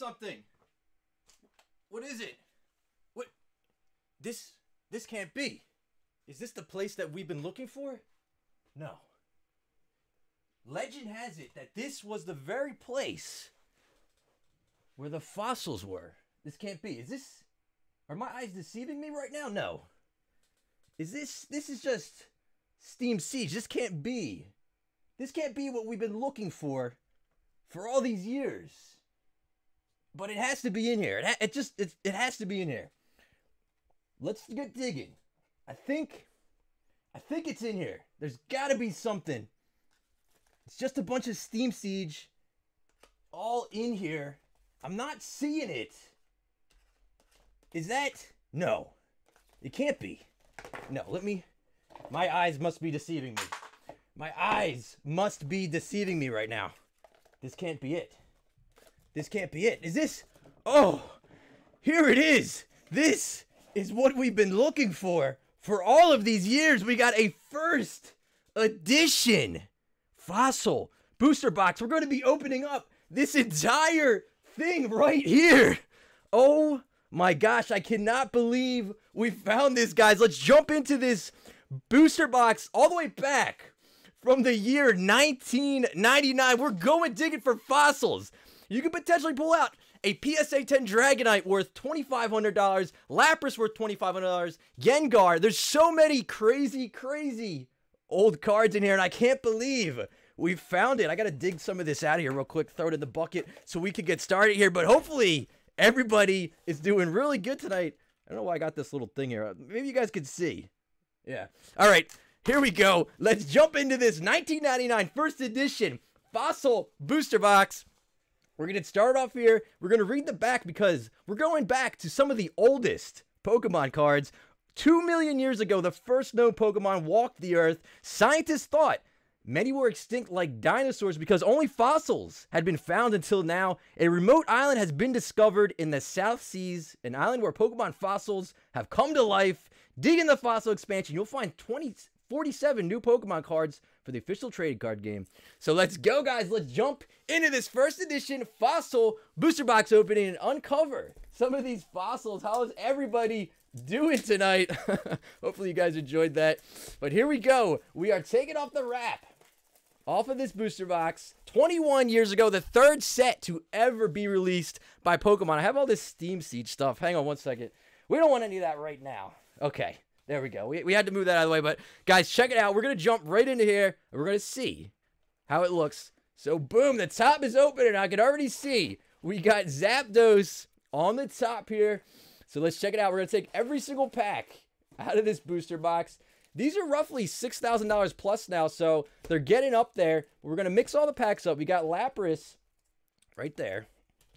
something. What is it? What? This this can't be. Is this the place that we've been looking for? No. Legend has it that this was the very place where the fossils were. This can't be. Is this are my eyes deceiving me right now? No. Is this this is just Steam Siege. This can't be. This can't be what we've been looking for for all these years. But it has to be in here. It, ha- it just it, it has to be in here. Let's get digging. I think I think it's in here. There's got to be something. It's just a bunch of Steam Siege all in here. I'm not seeing it. Is that no? It can't be. No, let me my eyes must be deceiving me. My eyes must be deceiving me right now. This can't be it. This can't be it. Is this? Oh, here it is. This is what we've been looking for for all of these years. We got a first edition fossil booster box. We're going to be opening up this entire thing right here. Oh my gosh, I cannot believe we found this, guys. Let's jump into this booster box all the way back from the year 1999. We're going digging for fossils. You could potentially pull out a PSA 10 Dragonite worth $2,500, Lapras worth $2,500, Gengar. There's so many crazy, crazy old cards in here, and I can't believe we found it. I got to dig some of this out of here real quick, throw it in the bucket so we can get started here. But hopefully, everybody is doing really good tonight. I don't know why I got this little thing here. Maybe you guys could see. Yeah. All right. Here we go. Let's jump into this 1999 first edition fossil booster box. We're going to start off here. We're going to read the back because we're going back to some of the oldest Pokemon cards. Two million years ago, the first known Pokemon walked the earth. Scientists thought many were extinct like dinosaurs because only fossils had been found until now. A remote island has been discovered in the South Seas, an island where Pokemon fossils have come to life. Dig in the fossil expansion, you'll find 20, 47 new Pokemon cards for the official trading card game. So let's go, guys. Let's jump into this first edition fossil booster box opening and uncover some of these fossils. How is everybody doing tonight? Hopefully, you guys enjoyed that. But here we go. We are taking off the wrap off of this booster box 21 years ago, the third set to ever be released by Pokemon. I have all this Steam Siege stuff. Hang on one second. We don't want any of that right now. Okay. There we go. We, we had to move that out of the way, but guys, check it out. We're going to jump right into here, and we're going to see how it looks. So, boom, the top is open, and I can already see we got Zapdos on the top here. So let's check it out. We're going to take every single pack out of this booster box. These are roughly $6,000 plus now, so they're getting up there. We're going to mix all the packs up. We got Lapras right there.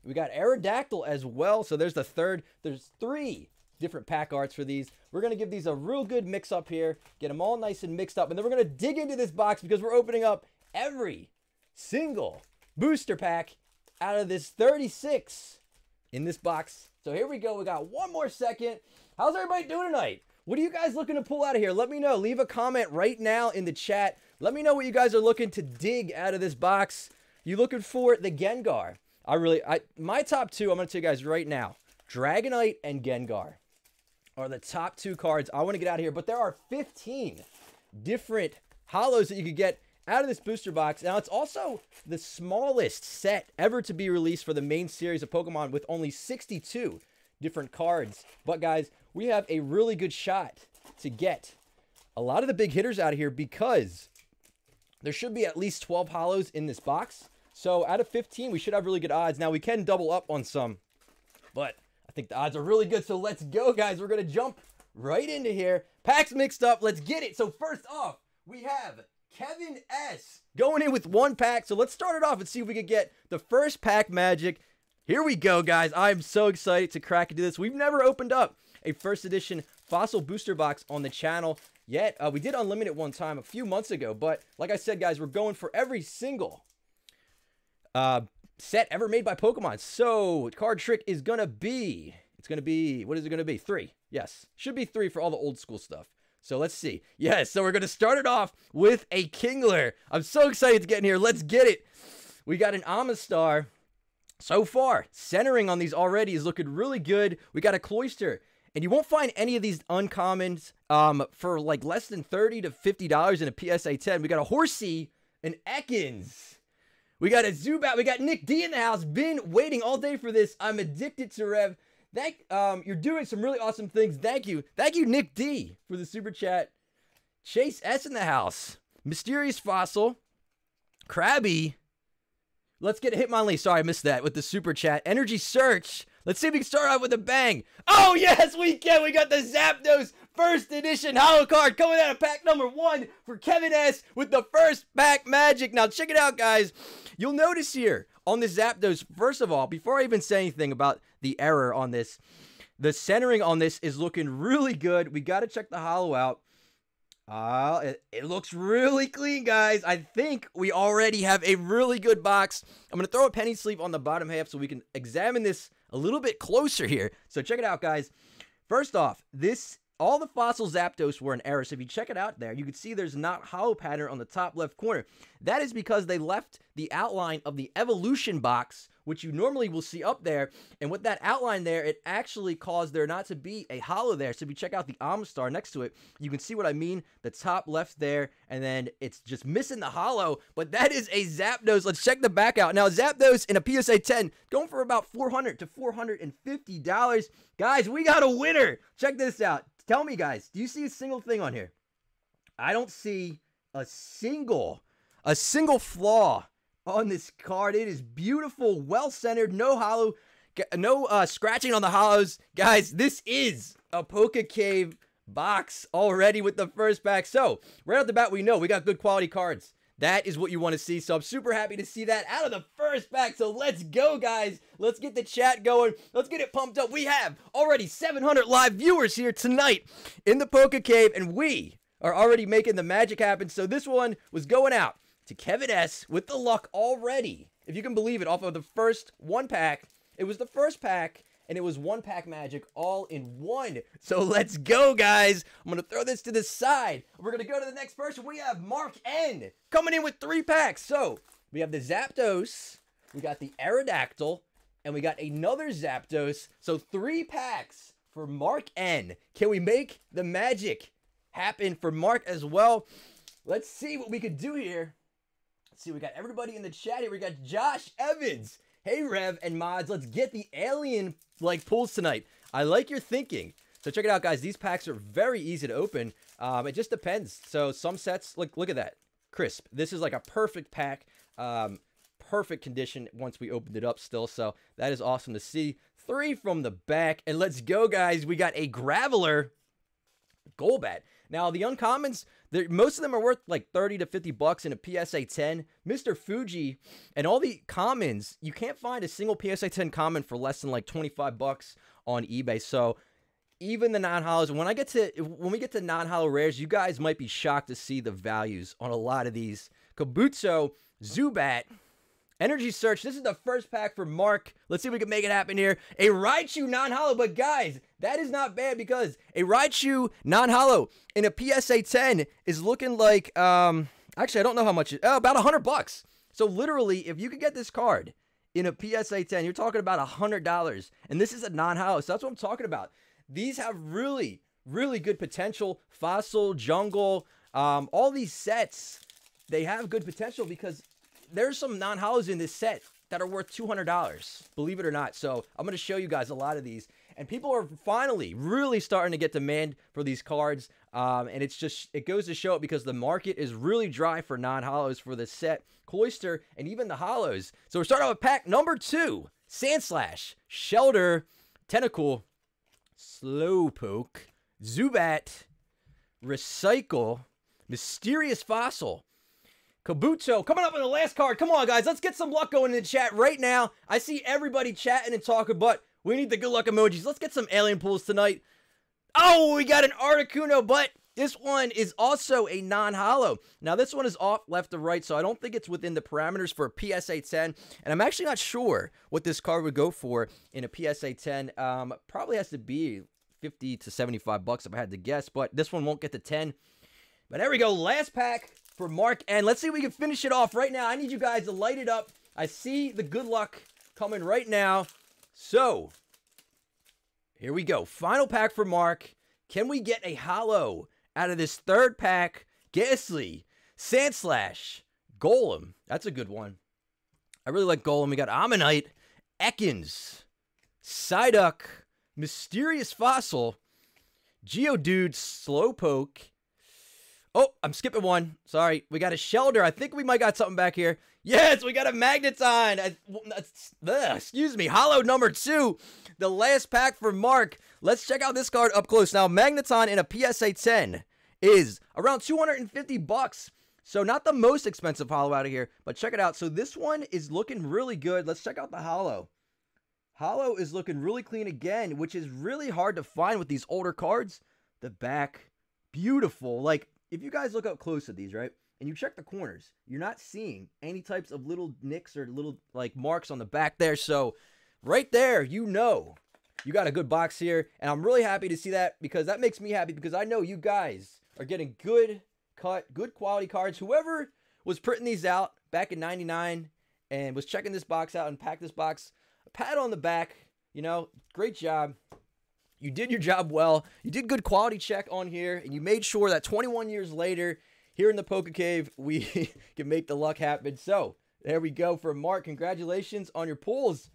We got Aerodactyl as well, so there's the third. There's three different pack arts for these. We're going to give these a real good mix up here, get them all nice and mixed up, and then we're going to dig into this box because we're opening up every single booster pack out of this 36 in this box. So here we go. We got one more second. How's everybody doing tonight? What are you guys looking to pull out of here? Let me know. Leave a comment right now in the chat. Let me know what you guys are looking to dig out of this box. You looking for the Gengar? I really, I my top two, I'm to tell you guys right now. Dragonite and Gengar are the top two cards I want to get out of here. But there are 15 different hollows that you could get out of this booster box. Now, it's also the smallest set ever to be released for the main series of Pokemon with only 62 different cards. But, guys, we have a really good shot to get a lot of the big hitters out of here because there should be at least 12 hollows in this box. So, out of 15, we should have really good odds. Now, we can double up on some, but think the odds are really good. So, let's go, guys. We're going to jump right into here. Packs mixed up. Let's get it. So, first off, we have Kevin S. going in with one pack. So let's start it off and see if we can get the first pack magic. Here we go, guys. I'm so excited to crack into this. We've never opened up a first edition fossil booster box on the channel yet. Uh, we did unlimited one time a few months ago, but like I said, guys, we're going for every single uh, set ever made by Pokemon. So card trick is gonna be, it's gonna be, what is it gonna be? Three. Yes, should be three for all the old school stuff. So let's see. Yes, so we're going to start it off with a Kingler. I'm so excited to get in here. Let's get it. We got an Omastar. so far, centering on these already is looking really good. We got a Cloyster. And you won't find any of these uncommons um, for like less than 30 to $50 in a PSA 10. We got a Horsea, an Ekans. We got a Zubat. We got Nick D in the house. Been waiting all day for this. I'm addicted to Rev. Thank, um, you're doing some really awesome things. Thank you. Thank you, Nick D, for the super chat. Chase S in the house. Mysterious Fossil. Krabby. Let's get a Hitmonlee. Sorry, I missed that with the super chat. Energy Search. Let's see if we can start out with a bang. Oh, yes, we can. We got the Zapdos first edition hollow card coming out of pack number one for Kevin S with the first pack magic. Now, check it out, guys. You'll notice here on the Zapdos, first of all, before I even say anything about the error on this, the centering on this is looking really good. We got to check the hollow out. Uh, it, it, looks really clean, guys. I think we already have a really good box. I'm going to throw a penny sleeve on the bottom half so we can examine this a little bit closer here. So check it out, guys. First off, this all the fossil Zapdos were in error. So if you check it out there, you can see there's not hollow pattern on the top left corner. That is because they left the outline of the evolution box which you normally will see up there. And with that outline there, it actually caused there not to be a hollow there. So if you check out the Omastar next to it, you can see what I mean. The top left there, and then it's just missing the hollow. But that is a Zapdos. Let's check the back out. Now, Zapdos in a PSA 10 going for about 400 to $450. Guys, we got a winner. Check this out. Tell me, guys, do you see a single thing on here? I don't see a single, a single flaw on this card. It is beautiful, well centered, no hollow, no uh, scratching on the hollows. Guys, this is a Poke Cave box already with the first pack. So, right off the bat, we know we got good quality cards. That is what you want to see. So I'm super happy to see that out of the So let's go, guys. Let's get the chat going. Let's get it pumped up. We have already 700 live viewers here tonight in the Poke Cave, and we are already making the magic happen. So this one was going out to Kevin S with the luck already. If you can believe it, off of the first one pack. It was the first pack, and it was one pack magic all in one. So let's go, guys. I'm going to throw this to the side. We're going to go to the next person. We have Mark N coming in with three packs. So we have the Zapdos, we got the Aerodactyl, and we got another Zapdos. So three packs for Mark N. Can we make the magic happen for Mark as well? Let's see what we could do here. Let's see, we got everybody in the chat here. We got Josh Evans. Hey, Rev and mods, let's get the alien like pulls tonight. I like your thinking. So check it out, guys. These packs are very easy to open. Um, it just depends. So some sets, look, look at that, crisp. This is like a perfect pack. Um, perfect condition once we opened it up still. So that is awesome to see. Three from the back. And let's go, guys. We got a Graveler Golbat. Now, the uncommons, most of them are worth like 30 to 50 bucks in a PSA 10. Mr. Fuji and all the commons, you can't find a single PSA 10 common for less than like 25 bucks on eBay. So even the non-hollows, when I get to when we get to non-hollow rares, you guys might be shocked to see the values on a lot of these. Kabuto, Zubat, Energy Search. This is the first pack for Mark. Let's see if we can make it happen here. A Raichu non-holo, but guys, that is not bad because a Raichu non-holo in a PSA 10 is looking like, um, actually, I don't know how much, oh, about 100 bucks. So literally, if you could get this card in a PSA 10, you're talking about $100. And this is a non-holo, so that's what I'm talking about. These have really, really good potential. Fossil, Jungle, um, all these sets, they have good potential because there's some non-holos in this set that are worth $200, believe it or not. So I'm going to show you guys a lot of these. And people are finally really starting to get demand for these cards. Um, and it's just, it goes to show it because the market is really dry for non-holos for this set, Cloyster and even the hollows. So we're starting with pack number two, Sandslash, Shellder, Tentacool, Slowpoke, Zubat, Recycle, Mysterious Fossil, Kabuto coming up in the last card. Come on, guys. Let's get some luck going in the chat right now. I see everybody chatting and talking, but we need the good luck emojis. Let's get some alien pulls tonight. Oh, we got an Articuno, but this one is also a non-holo. Now, this one is off left to right, so I don't think it's within the parameters for a PSA 10. And I'm actually not sure what this card would go for in a PSA 10. Um, probably has to be 50 to 75 bucks if I had to guess, but this one won't get to 10. But there we go. Last pack for Mark and let's see if we can finish it off right now. I need you guys to light it up. I see the good luck coming right now. So, here we go. Final pack for Mark. Can we get a hollow out of this third pack? Gastly, Sandslash, Golem. That's a good one. I really like Golem. We got Omanyte, Ekans, Psyduck, Mysterious Fossil, Geodude, Slowpoke. Oh, I'm skipping one. Sorry. We got a Shellder. I think we might got something back here. Yes, we got a Magneton. Uh, excuse me. Hollow number two. The last pack for Mark. Let's check out this card up close. Now, Magneton in a PSA 10 is around 250 bucks. So not the most expensive hollow out of here, but check it out. So this one is looking really good. Let's check out the hollow. Hollow is looking really clean again, which is really hard to find with these older cards. The back, beautiful. Like, if you guys look up close at these, right, and you check the corners, you're not seeing any types of little nicks or little, like, marks on the back there. So, right there, you know you got a good box here. And I'm really happy to see that because that makes me happy because I know you guys are getting good cut, good quality cards. Whoever was printing these out back in 99 and was checking this box out and packed this box, a pat on the back, you know, great job. You did your job well. You did good quality check on here, and you made sure that 21 years later, here in the Poker Cave, we can make the luck happen. So, there we go for Mark. Congratulations on your pulls.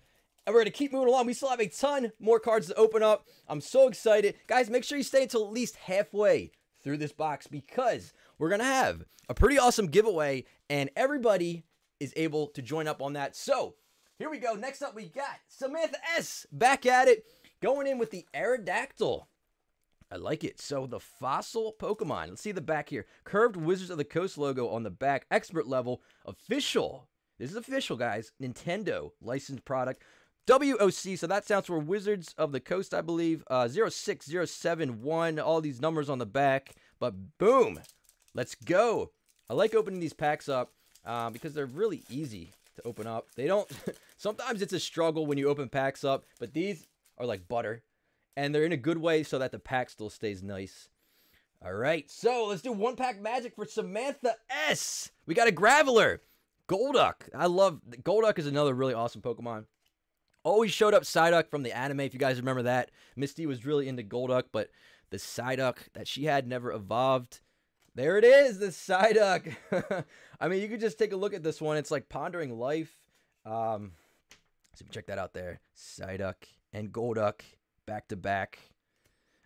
And we're going to keep moving along. We still have a ton more cards to open up. I'm so excited. Guys, make sure you stay until at least halfway through this box because we're going to have a pretty awesome giveaway and everybody is able to join up on that. So here we go. Next up, we got Samantha S. back at it, going in with the Aerodactyl. I like it. So the fossil Pokemon. Let's see the back here. Curved Wizards of the Coast logo on the back. Expert level. Official. This is official, guys. Nintendo licensed product. WOC, so that sounds for Wizards of the Coast, I believe. Uh, 06071, all these numbers on the back. But boom, let's go. I like opening these packs up uh, because they're really easy to open up. They don't, sometimes it's a struggle when you open packs up, but these are like butter. And they're in a good way so that the pack still stays nice. All right, so let's do one pack magic for Samantha S. We got a Graveler. Golduck. I love, Golduck is another really awesome Pokemon. Always showed up Psyduck from the anime, if you guys remember that. Misty was really into Golduck, but the Psyduck that she had never evolved. There it is, the Psyduck. I mean, you could just take a look at this one. It's like Pondering Life. Um, so check that out there. Psyduck and Golduck back to back.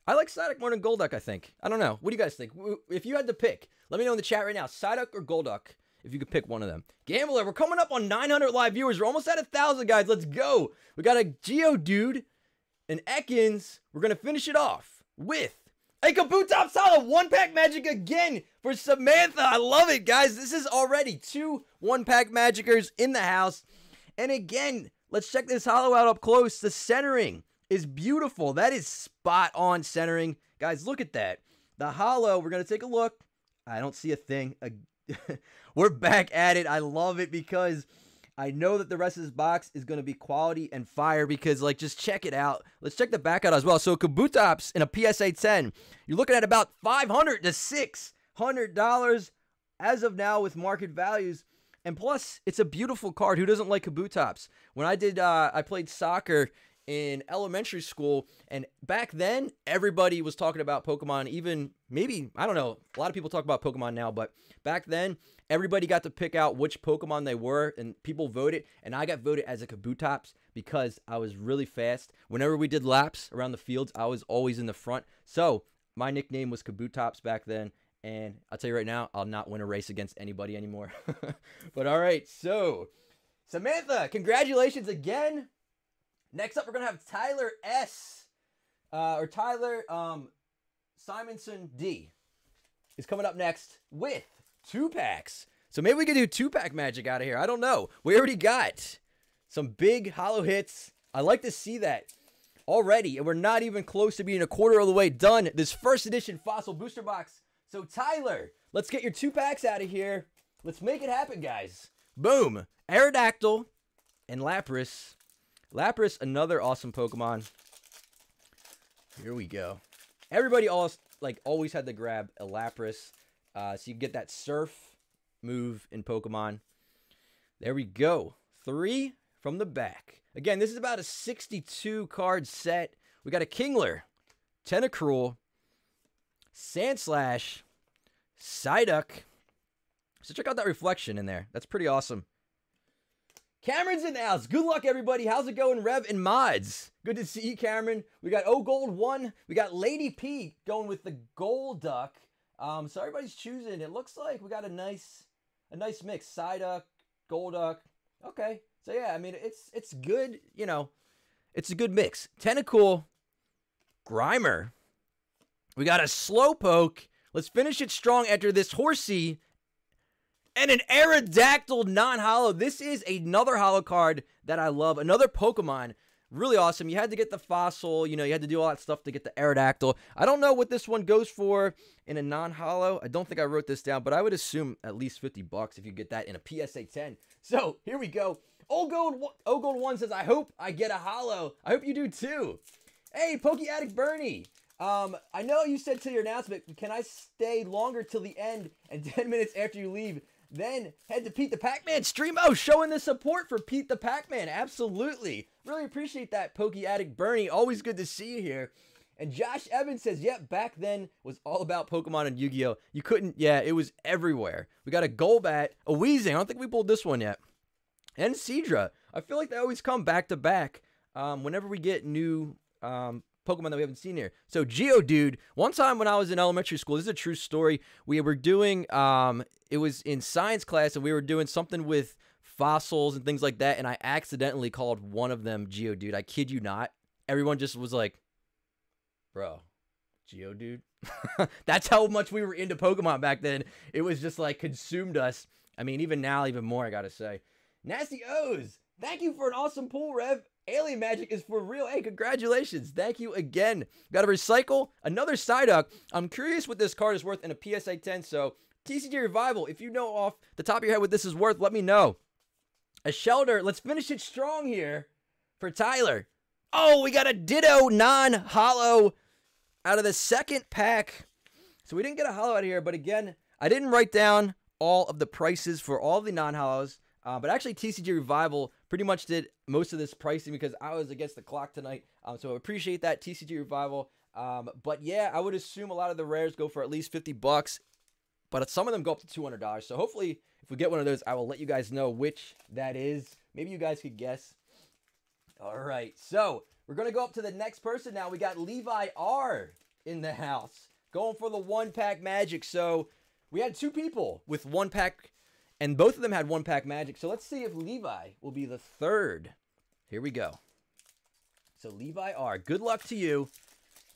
I like Psyduck more than Golduck, I think. I don't know. What do you guys think? If you had to pick, let me know in the chat right now. Psyduck or Golduck? if you could pick one of them. Gambler, we're coming up on 900 live viewers. We're almost at a 1,000, guys. Let's go. We got a Geodude, an Ekans. We're going to finish it off with a Kabutops Hollow one-pack magic again for Samantha. I love it, guys. This is already two one-pack magickers in the house. And again, let's check this hollow out up close. The centering is beautiful. That is spot on centering. Guys, look at that. The hollow, we're going to take a look. I don't see a thing. we're back at it. I love it because I know that the rest of this box is going to be quality and fire because, like, just check it out. Let's check the back out as well. So, Kabutops in a PSA 10, you're looking at about 500 to $600 as of now with market values. And plus, it's a beautiful card. Who doesn't like Kabutops? When I did, uh, I played soccer in elementary school and back then everybody was talking about pokemon even maybe i don't know a lot of people talk about pokemon now but back then everybody got to pick out which pokemon they were and people voted and i got voted as a kabutops because i was really fast whenever we did laps around the fields i was always in the front so my nickname was kabutops back then and i'll tell you right now i'll not win a race against anybody anymore but all right so samantha congratulations again Next up, we're gonna have Tyler S. Uh, or Tyler um, Simonson D. is coming up next with two packs. So maybe we could do two pack magic out of here. I don't know. We already got some big hollow hits. I like to see that already, and we're not even close to being a quarter of the way done. This first edition Fossil Booster Box. So Tyler, let's get your two packs out of here. Let's make it happen, guys. Boom. Aerodactyl and Lapras Lapras, another awesome Pokemon. Here we go. Everybody always like always had to grab a Lapras, uh, so you get that Surf move in Pokemon. There we go. Three from the back. Again, this is about a 62 card set. We got a Kingler, Tentacruel, Sandslash, Psyduck. So check out that reflection in there. That's pretty awesome. Cameron's in the house. Good luck, everybody. How's it going, Rev and Mods? Good to see you, Cameron. We got O Gold 1. We got Lady P going with the Golduck. Um, so everybody's choosing. It looks like we got a nice a nice mix. Psyduck, Golduck. Okay. So yeah, I mean it's it's good, you know. It's a good mix. Tentacool, Grimer. We got a Slowpoke. Let's finish it strong after this Horsea and an Aerodactyl non-holo. This is another holo card that I love. Another Pokemon. Really awesome. You had to get the fossil, you know, you had to do all that stuff to get the Aerodactyl. I don't know what this one goes for in a non-holo. I don't think I wrote this down, but I would assume at least 50 bucks if you get that in a PSA 10. So, here we go. Old Gold, Old Gold 1 says, I hope I get a holo. I hope you do too. Hey, Poke Addict Bernie. Um, I know you said to your announcement, can I stay longer till the end and 10 minutes after you leave? Then head to Pete the Pac-Man stream. Oh, showing the support for Pete the Pac-Man. Absolutely. Really appreciate that, Pokey Addict Bernie. Always good to see you here. And Josh Evans says, yep, back then was all about Pokemon and Yu-Gi-Oh! You couldn't, yeah, it was everywhere. We got a Golbat, a Weezing. I don't think we pulled this one yet. And Seadra. I feel like they always come back to back um, whenever we get new um, Pokemon that we haven't seen here. So Geodude, one time when I was in elementary school, this is a true story. We were doing um it was in science class and we were doing something with fossils and things like that and I accidentally called one of them Geodude. I kid you not. Everyone just was like, "Bro, Geodude?" That's how much we were into Pokemon back then. It was just like consumed us. I mean, even now even more, I got to say. Nasty O's. Thank you for an awesome pool, Rev. Alien Magic is for real. Hey, congratulations. Thank you again. Got to recycle another Psyduck. I'm curious what this card is worth in a PSA 10. So, TCG Revival, if you know off the top of your head what this is worth, let me know. A Shellder. Let's finish it strong here for Tyler. Oh, we got a Ditto non holo out of the second pack. So, we didn't get a holo out here, but again, I didn't write down all of the prices for all the non holos. Uh, but actually, TCG Revival pretty much did most of this pricing because I was against the clock tonight. Um, so I appreciate that TCG Revival. Um, but yeah, I would assume a lot of the rares go for at least 50 bucks, but some of them go up to $200. So hopefully, if we get one of those, I will let you guys know which that is. Maybe you guys could guess. All right, so we're gonna go up to the next person now. We got Levi R in the house going for the one pack magic. So we had two people with one pack and both of them had one pack magic. So let's see if Levi will be the third. Here we go. So Levi R, good luck to you.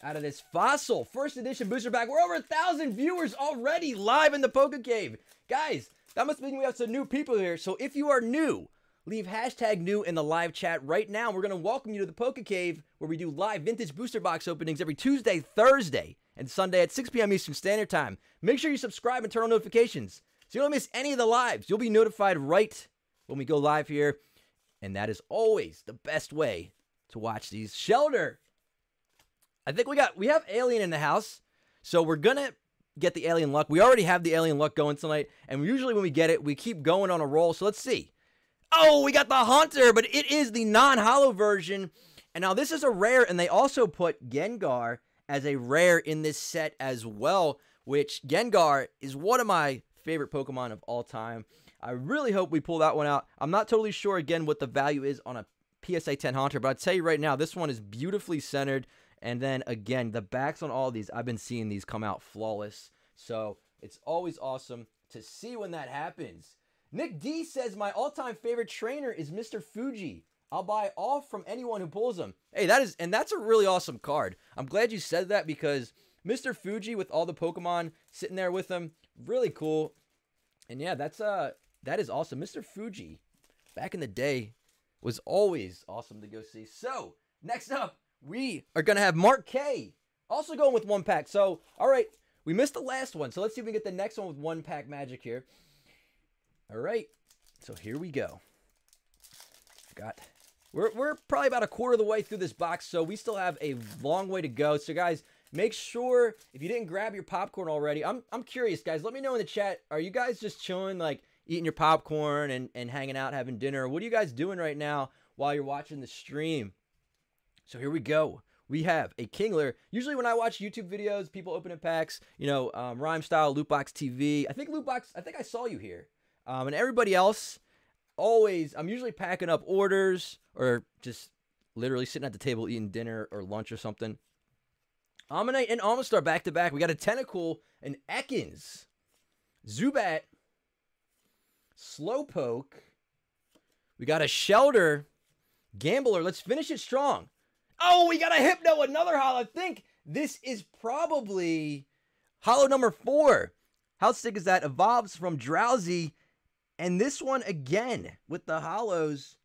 Out of this fossil first edition booster pack, we're over a thousand viewers already live in the Poke Cave. Guys, that must mean we have some new people here. So if you are new, leave hashtag new in the live chat right now. We're going to welcome you to the Poke Cave where we do live vintage booster box openings every Tuesday, Thursday, and Sunday at 6 p.m. Eastern Standard Time. Make sure you subscribe and turn on notifications. So you don't miss any of the lives. You'll be notified right when we go live here. And that is always the best way to watch these. Shellder. I think we got we have alien in the house. So we're gonna get the alien luck. We already have the alien luck going tonight. And usually when we get it, we keep going on a roll. So let's see. Oh, we got the Haunter, but it is the non-hollow version. And now this is a rare, and they also put Gengar as a rare in this set as well, which Gengar is one of my favorite Pokemon of all time. I really hope we pull that one out. I'm not totally sure, again, what the value is on a PSA 10 Haunter, but I'll tell you right now, this one is beautifully centered. And then, again, the backs on all these, I've been seeing these come out flawless. So it's always awesome to see when that happens. Nick D says, My all time favorite trainer is Mr. Fuji. I'll buy all from anyone who pulls them. Hey, that is, and that's a really awesome card. I'm glad you said that because Mr. Fuji with all the Pokemon sitting there with him, really cool. And yeah, that's uh that is awesome. Mr. Fuji, back in the day, was always awesome to go see. So next up, we are gonna have Mark K. Also going with one pack. So all right, we missed the last one. So let's see if we can get the next one with one pack magic here. All right, so here we go. Got we're, we're probably about a quarter of the way through this box, so we still have a long way to go. So, guys, Make sure if you didn't grab your popcorn already, I'm I'm curious, guys. Let me know in the chat. Are you guys just chilling, like eating your popcorn and, and hanging out, having dinner. What are you guys doing right now while you're watching the stream? So here we go. We have a Kingler. Usually when I watch YouTube videos, people opening packs, you know, um, Rhyme Style, Lootbox TV. I think Lootbox, I think I saw you here. Um, and everybody else, always, I'm usually packing up orders or just literally sitting at the table eating dinner or lunch or something. Omanyte and Omastar back to back. We got a Tentacool and Ekans. Zubat. Slowpoke. We got a Shellder. Gambler. Let's finish it strong. Oh, we got a Hypno, another Hollow. I think this is probably Hollow number four. How sick is that? Evolves from Drowzee. And this one again with the hollows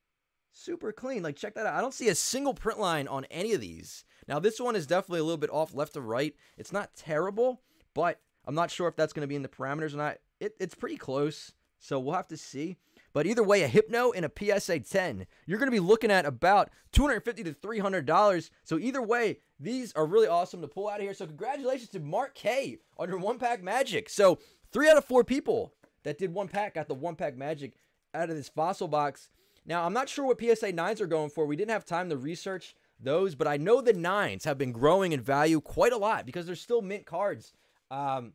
super clean. Like, check that out. I don't see a single print line on any of these. Now, this one is definitely a little bit off left to right. It's not terrible, but I'm not sure if that's going to be in the parameters or not. It, it's pretty close, so we'll have to see. But either way, a Hypno and a PSA 10, you're going to be looking at about 250 to $300. So either way, these are really awesome to pull out of here. So congratulations to Mark K on your one pack magic. So three out of four people that did one pack got the one pack magic out of this fossil box. Now, I'm not sure what PSA 9s are going for. We didn't have time to research those, but I know the 9s have been growing in value quite a lot because they're still mint cards. Um,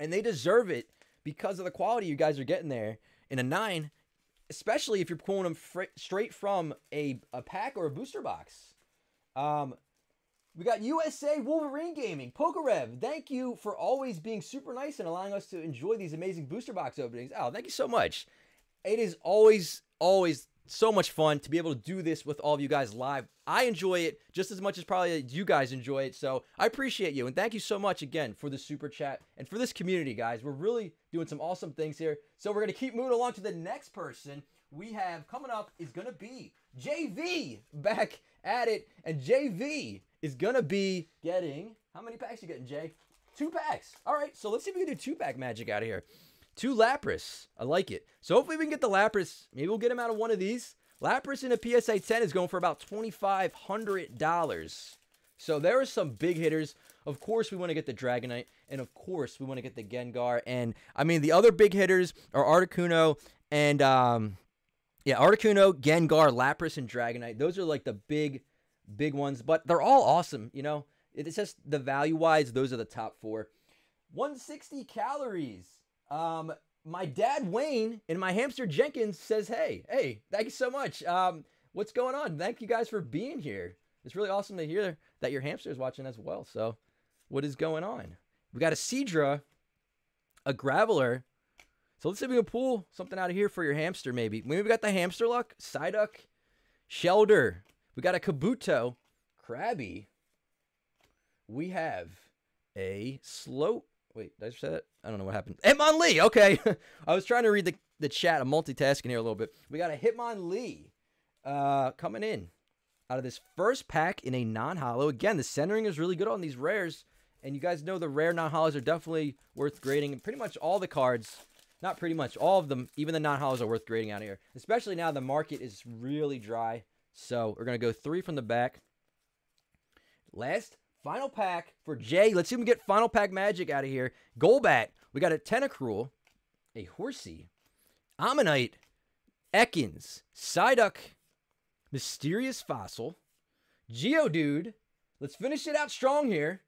and they deserve it because of the quality you guys are getting there in a 9, especially if you're pulling them fr- straight from a, a pack or a booster box. Um, we got USA Wolverine Gaming, Pokerev. Thank you for always being super nice and allowing us to enjoy these amazing booster box openings. Oh, thank you so much. It is always, always so much fun to be able to do this with all of you guys live. I enjoy it just as much as probably you guys enjoy it. So I appreciate you. And thank you so much again for the super chat and for this community, guys. We're really doing some awesome things here. So we're going to keep moving along to the next person we have coming up is going to be JV back at it. And JV is going to be getting, how many packs you getting, Jay? Two packs. All right, so let's see if we can do two pack magic out of here. Two Lapras. I like it. So hopefully we can get the Lapras. Maybe we'll get him out of one of these. Lapras in a PSA 10 is going for about $2,500. So there are some big hitters. Of course, we want to get the Dragonite, and of course, we want to get the Gengar. And I mean, the other big hitters are Articuno and um, yeah, Articuno, Gengar, Lapras, and Dragonite. Those are like the big, big ones, but they're all awesome. You know, it's just the value wise, those are the top four. 160 calories. Um, my dad Wayne and my hamster Jenkins says, "Hey, hey, thank you so much. Um, what's going on? Thank you guys for being here. It's really awesome to hear that your hamster is watching as well. So, what is going on? We got a Seadra, a Graveler, so let's see if we can pull something out of here for your hamster, maybe. Maybe we got the hamster luck, Psyduck, Shellder. We got a Kabuto, Krabby. We have a slow. Wait, did I say that? I don't know what happened. Hitmonlee. Okay, I was trying to read the the chat. I'm multitasking here a little bit. We got a Hitmonlee uh, coming in out of this first pack in a non-hollow. Again, the centering is really good on these rares, and you guys know the rare non-hollows are definitely worth grading. Pretty much all the cards not pretty much. All of them, even the non-hollows are worth grading out here. Especially now the market is really dry. So we're going to go three from the back. Last, final pack for Jay. Let's see if we can get final pack magic out of here. Golbat. We got a Tentacruel, a Horsea, Omanyte, Ekans, Psyduck, Mysterious Fossil, Geodude. Let's finish it out strong here.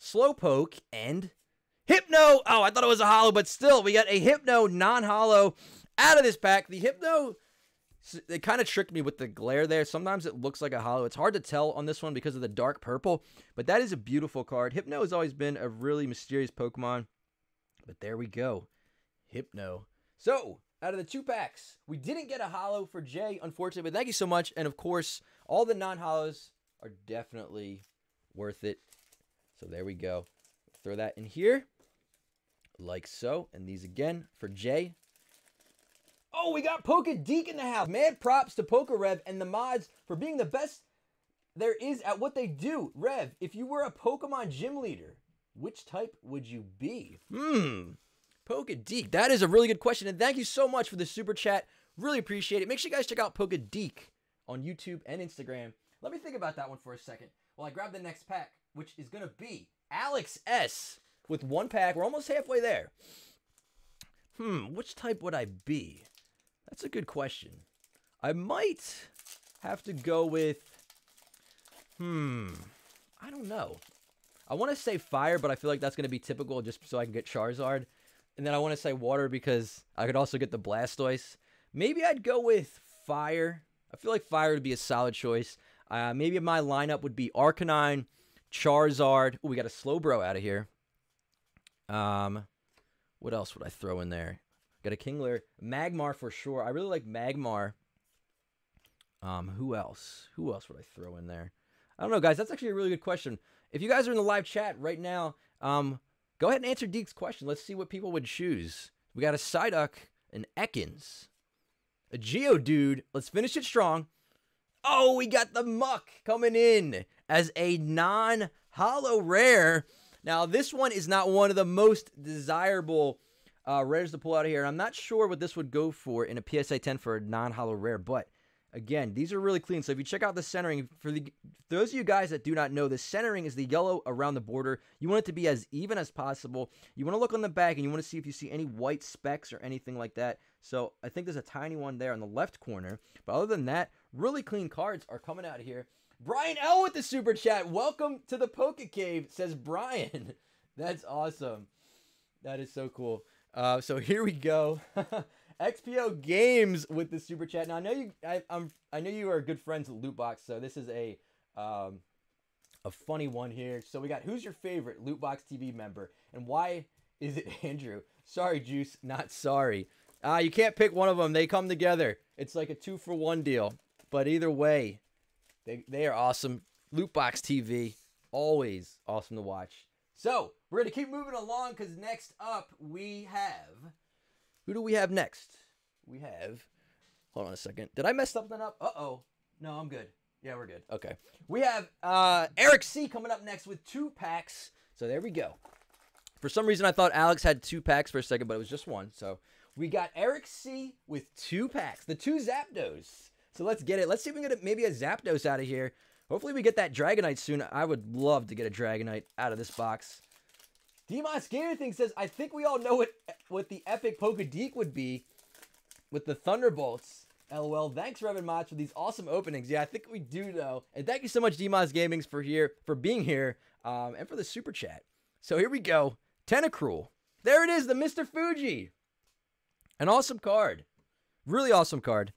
Slowpoke, and Hypno. Oh, I thought it was a hollow, but still, we got a Hypno non-hollow out of this pack. The Hypno, it kind of tricked me with the glare there. Sometimes it looks like a hollow. It's hard to tell on this one because of the dark purple, but that is a beautiful card. Hypno has always been a really mysterious Pokemon, but there we go. Hypno. So, out of the two packs, we didn't get a hollow for Jay, unfortunately, but thank you so much. And of course, all the non-hollows are definitely worth it. So there we go. Throw that in here like so. And these again for Jay. Oh, we got Pokedeek in the house. Mad props to Pokerev and the mods for being the best there is at what they do. Rev, if you were a Pokemon gym leader, which type would you be? Hmm. Pokedeek. That is a really good question. And thank you so much for the super chat. Really appreciate it. Make sure you guys check out Pokedeek on YouTube and Instagram. Let me think about that one for a second while I grab the next pack, which is going to be Alex S with one pack. We're almost halfway there. Hmm, which type would I be? That's a good question. I might have to go with. Hmm. I don't know. I want to say fire, but I feel like that's going to be typical just so I can get Charizard. And then I want to say water because I could also get the Blastoise. Maybe I'd go with fire. I feel like fire would be a solid choice. Uh, maybe my lineup would be Arcanine, Charizard. Ooh, we got a Slowbro out of here. Um, what else would I throw in there? Got a Kingler, Magmar for sure. I really like Magmar. Um, who else? Who else would I throw in there? I don't know, guys. That's actually a really good question. If you guys are in the live chat right now, um, go ahead and answer Deke's question. Let's see what people would choose. We got a Psyduck, an Ekans, a Geodude. Let's finish it strong. Oh, we got the Muk coming in as a non-hollow rare. Now, this one is not one of the most desirable uh, rares to pull out of here. I'm not sure what this would go for in a PSA 10 for a non-hollow rare, but Again, these are really clean. So if you check out the centering, for the for those of you guys that do not know, the centering is the yellow around the border. You want it to be as even as possible. You want to look on the back and you want to see if you see any white specks or anything like that. So I think there's a tiny one there on the left corner. But other than that, really clean cards are coming out of here. Brian L with the super chat. Welcome to the Poke Cave, says Brian. That's awesome. That is so cool. Uh, so here we go. XPO Games with the super chat. Now I know you, I, am I know you are good friends with Lootbox, so this is a, um, a funny one here. So we got who's your favorite Lootbox TV member, and why is it Andrew? Sorry, Juice, not sorry. Uh, you can't pick one of them. They come together. It's like a two for one deal. But either way, they they are awesome. Lootbox TV, always awesome to watch. So we're gonna keep moving along because next up we have who do we have next? We have. Hold on a second. Did I mess something up? Uh oh. No, I'm good. Yeah, we're good. Okay. We have uh, Eric C coming up next with two packs. So there we go. For some reason, I thought Alex had two packs for a second, but it was just one. So we got Eric C with two packs, the two Zapdos. So let's get it. Let's see if we can get maybe a Zapdos out of here. Hopefully, we get that Dragonite soon. I would love to get a Dragonite out of this box. Demos Gamer Thing says, I think we all know what what the epic Pokedeek would be with the Thunderbolts. LOL. Thanks, Revan Mach, for these awesome openings. Yeah, I think we do know. And thank you so much, Demos Gamings, for here for being here um, and for the super chat. So here we go. Tentacruel. There it is, the Mr. Fuji. An awesome card. Really awesome card.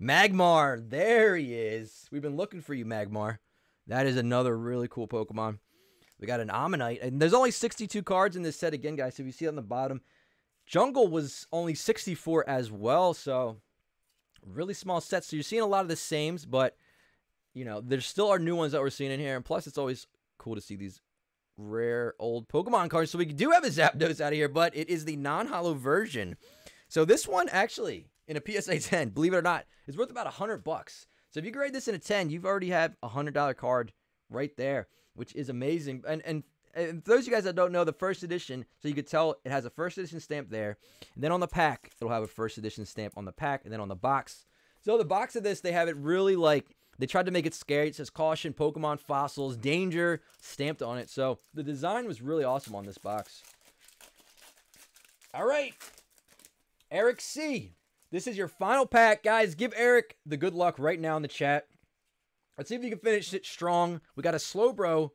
Magmar. There he is. We've been looking for you, Magmar. That is another really cool Pokemon. We got an Omanyte, and there's only 62 cards in this set again, guys. So if you see on the bottom, Jungle was only 64 as well, so really small sets. So you're seeing a lot of the sames, but you know there still are new ones that we're seeing in here, and plus it's always cool to see these rare old Pokemon cards. So we do have a Zapdos out of here, but it is the non-holo version. So this one actually in a PSA 10, believe it or not, is worth about 100 bucks. So if you grade this in a 10, you've already had a $100 card right there which is amazing. And and and for those of you guys that don't know, the first edition, so you could tell it has a first edition stamp there. And then on the pack, it'll have a first edition stamp on the pack, and then on the box. So the box of this, they have it really like they tried to make it scary. It says caution, Pokemon fossils, danger stamped on it. So the design was really awesome on this box. All right. Eric C. This is your final pack, guys. Give Eric the good luck right now in the chat. Let's see if you can finish it strong. We got a Slowbro.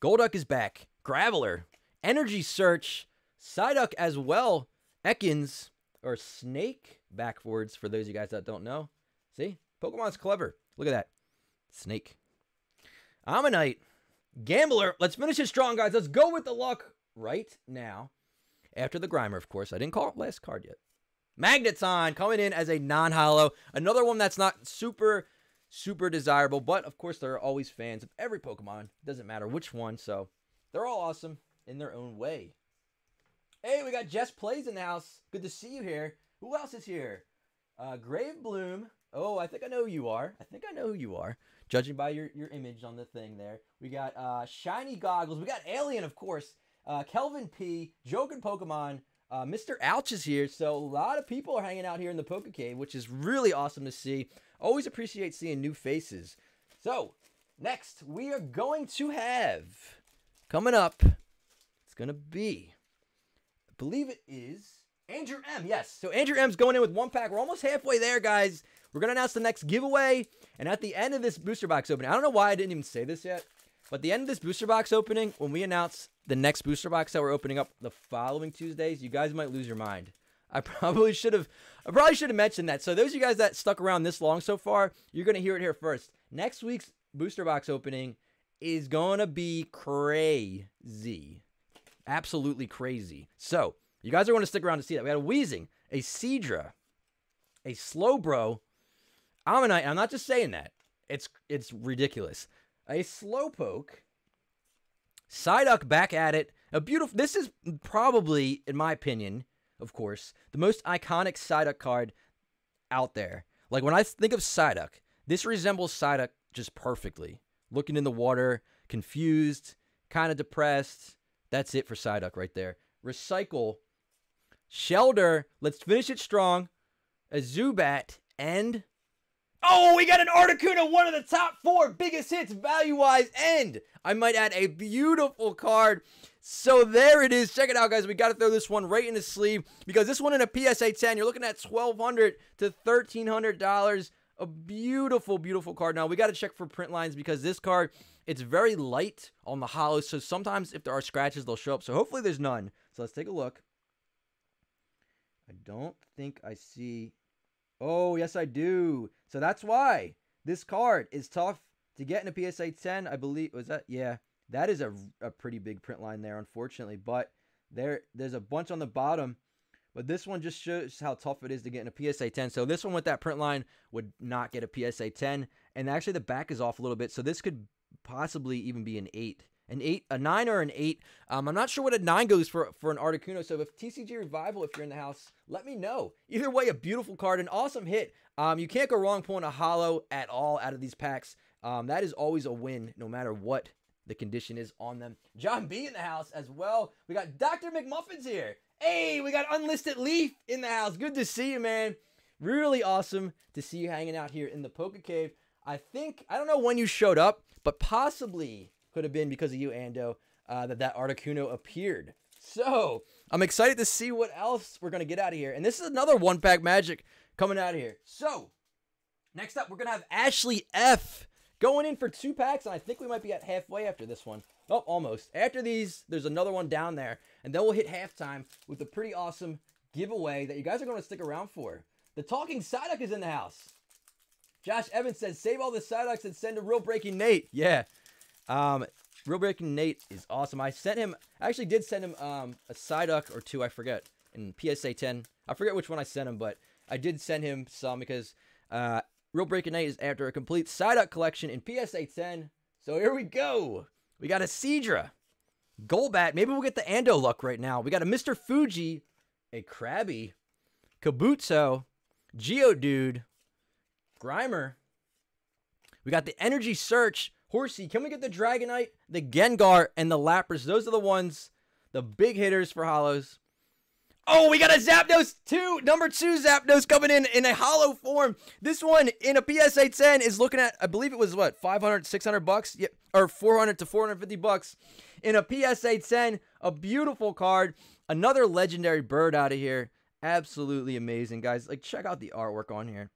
Golduck is back. Graveler. Energy Search. Psyduck as well. Ekans. Or Snake. Backwards for those of you guys that don't know. See? Pokemon's clever. Look at that. Snake. Omanyte. Gambler. Let's finish it strong, guys. Let's go with the luck right now. After the Grimer, of course. I didn't call it last card yet. Magneton coming in as a non-holo. Another one that's not super super desirable. But of course, there are always fans of every Pokemon. Doesn't matter which one. So they're all awesome in their own way. Hey, we got Jess Plays in the house. Good to see you here. Who else is here? Uh, Grave Bloom. Oh, I think I know who you are. I think I know who you are. Judging by your, your image on the thing there. We got uh, Shiny Goggles. We got Alien, of course. Uh, Kelvin P. Joking Pokemon. Uh, Mr. Ouch is here. So a lot of people are hanging out here in the Poke Cave, which is really awesome to see. Always appreciate seeing new faces. So, next, we are going to have coming up, it's going to be, I believe it is Andrew M. Yes. So Andrew M's going in with one pack. We're almost halfway there, guys. We're gonna announce the next giveaway, and at the end of this booster box opening, I don't know why I didn't even say this yet, but the end of this booster box opening, when we announce the next booster box that we're opening up the following Tuesdays, you guys might lose your mind. I probably should have I probably should have mentioned that. So those of you guys that stuck around this long so far, you're gonna hear it here first. Next week's booster box opening is gonna be crazy. Absolutely crazy. So you guys are gonna stick around to see that. We had a Weezing, a Seadra, a Slowbro, Omanyte. I'm not just saying that. It's it's ridiculous. A Slowpoke, Psyduck back at it. A beautiful. This is probably, in my opinion, of course, the most iconic Psyduck card out there. Like when I think of Psyduck, this resembles Psyduck just perfectly. Looking in the water, confused, kind of depressed. That's it for Psyduck right there. Recycle, Shellder. Let's finish it strong. A Zubat and Oh, we got an Articuno, one of the top four biggest hits value wise, and I might add a beautiful card. So there it is. Check it out, guys. We got to throw this one right in the sleeve because this one in a PSA 10, you're looking at 1,200 to $1,300. A beautiful, beautiful card. Now, we got to check for print lines because this card, it's very light on the hollow. So sometimes if there are scratches, they'll show up. So hopefully there's none. So let's take a look. I don't think I see Oh, yes, I do. So that's why this card is tough to get in a PSA 10. I believe was that yeah, that is a, a pretty big print line there, unfortunately. But there there's a bunch on the bottom. But this one just shows how tough it is to get in a PSA 10. So this one with that print line would not get a PSA 10. And actually the back is off a little bit. So this could possibly even be an 8 an eight, a nine, or an eight. Um, I'm not sure what a nine goes for for an Articuno. So if TCG Revival, if you're in the house, let me know. Either way, a beautiful card, an awesome hit. Um, you can't go wrong pulling a hollow at all out of these packs. Um, that is always a win, no matter what the condition is on them. John B in the house as well. We got Dr. McMuffins here. Hey, we got Unlisted Leaf in the house. Good to see you, man. Really awesome to see you hanging out here in the Poke Cave. I think, I don't know when you showed up, but possibly could have been because of you, Ando, uh, that that Articuno appeared. So I'm excited to see what else we're gonna get out of here. And this is another one pack magic coming out of here. So next up, we're gonna have Ashley F going in for two packs, and I think we might be at halfway after this one. Oh, almost. After these, there's another one down there, and then we'll hit halftime with a pretty awesome giveaway that you guys are gonna stick around for. The talking Psyduck is in the house. Josh Evans says, save all the Psyducks and send a real breaking Nate. Yeah, um, Real Breaking Nate is awesome. I sent him, I actually did send him um, a Psyduck or two, I forget, in PSA 10. I forget which one I sent him, but I did send him some because uh, Real Breaking Nate is after a complete Psyduck collection in PSA 10. So here we go. We got a Seadra, Golbat. Maybe we'll get the Ando luck right now. We got a Mr. Fuji, a Krabby, Kabuto, Geodude, Grimer. We got the Energy Search, Horsea, can we get the Dragonite, the Gengar, and the Lapras? Those are the ones, the big hitters for hollows. Oh, we got a Zapdos 2, number 2 Zapdos coming in in a hollow form. This one in a PSA 10 is looking at, I believe it was what, 500, 600 bucks? Yeah, or 400 to 450 bucks. In a PSA 10, a beautiful card. Another legendary bird out of here. Absolutely amazing, guys. Like, check out the artwork on here.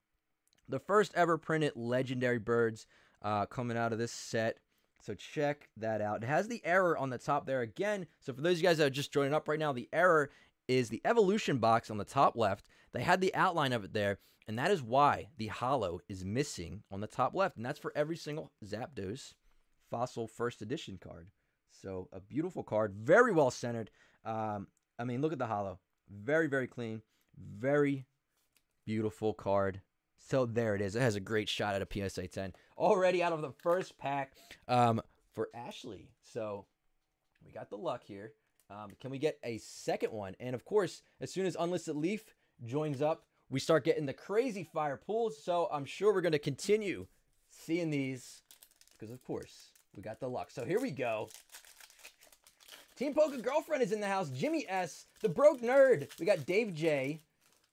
The first ever printed legendary birds uh, coming out of this set. So check that out. It has the error on the top there again. So for those of you guys that are just joining up right now, the error is the evolution box on the top left. They had the outline of it there, and that is why the hollow is missing on the top left. And that's for every single Zapdos Fossil First Edition card. So a beautiful card, very well centered. Um, I mean, look at the hollow. Very, very clean. Very beautiful card. So there it is. It has a great shot at a PSA 10 already out of the first pack um, for Ashley. So we got the luck here. Um, can we get a second one? And of course, as soon as Unlisted Leaf joins up, we start getting the crazy fire pools. So I'm sure we're going to continue seeing these because, of course, we got the luck. So here we go. Team Poker Girlfriend is in the house. Jimmy S. The Broke Nerd. We got Dave J.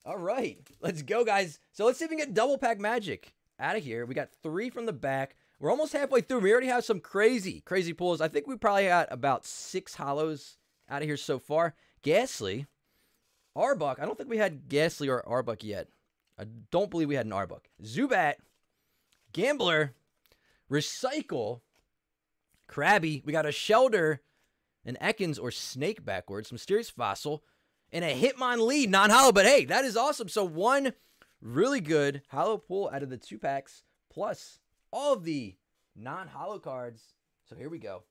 All right, let's go, guys. So let's see if we can get double pack magic out of here. We got three from the back. We're almost halfway through. We already have some crazy, crazy pulls. I think we probably got about six hollows out of here so far. Gastly, Arbok. I don't think we had Gastly or Arbok yet. I don't believe we had an Arbok. Zubat, Gambler, Recycle, Krabby. We got a Shellder, an Ekans or Snake backwards, Mysterious Fossil, and a Hitmon Hitmonlee non hollow. But hey, that is awesome. So one really good hollow pull out of the two packs, plus all of the non hollow cards. So here we go.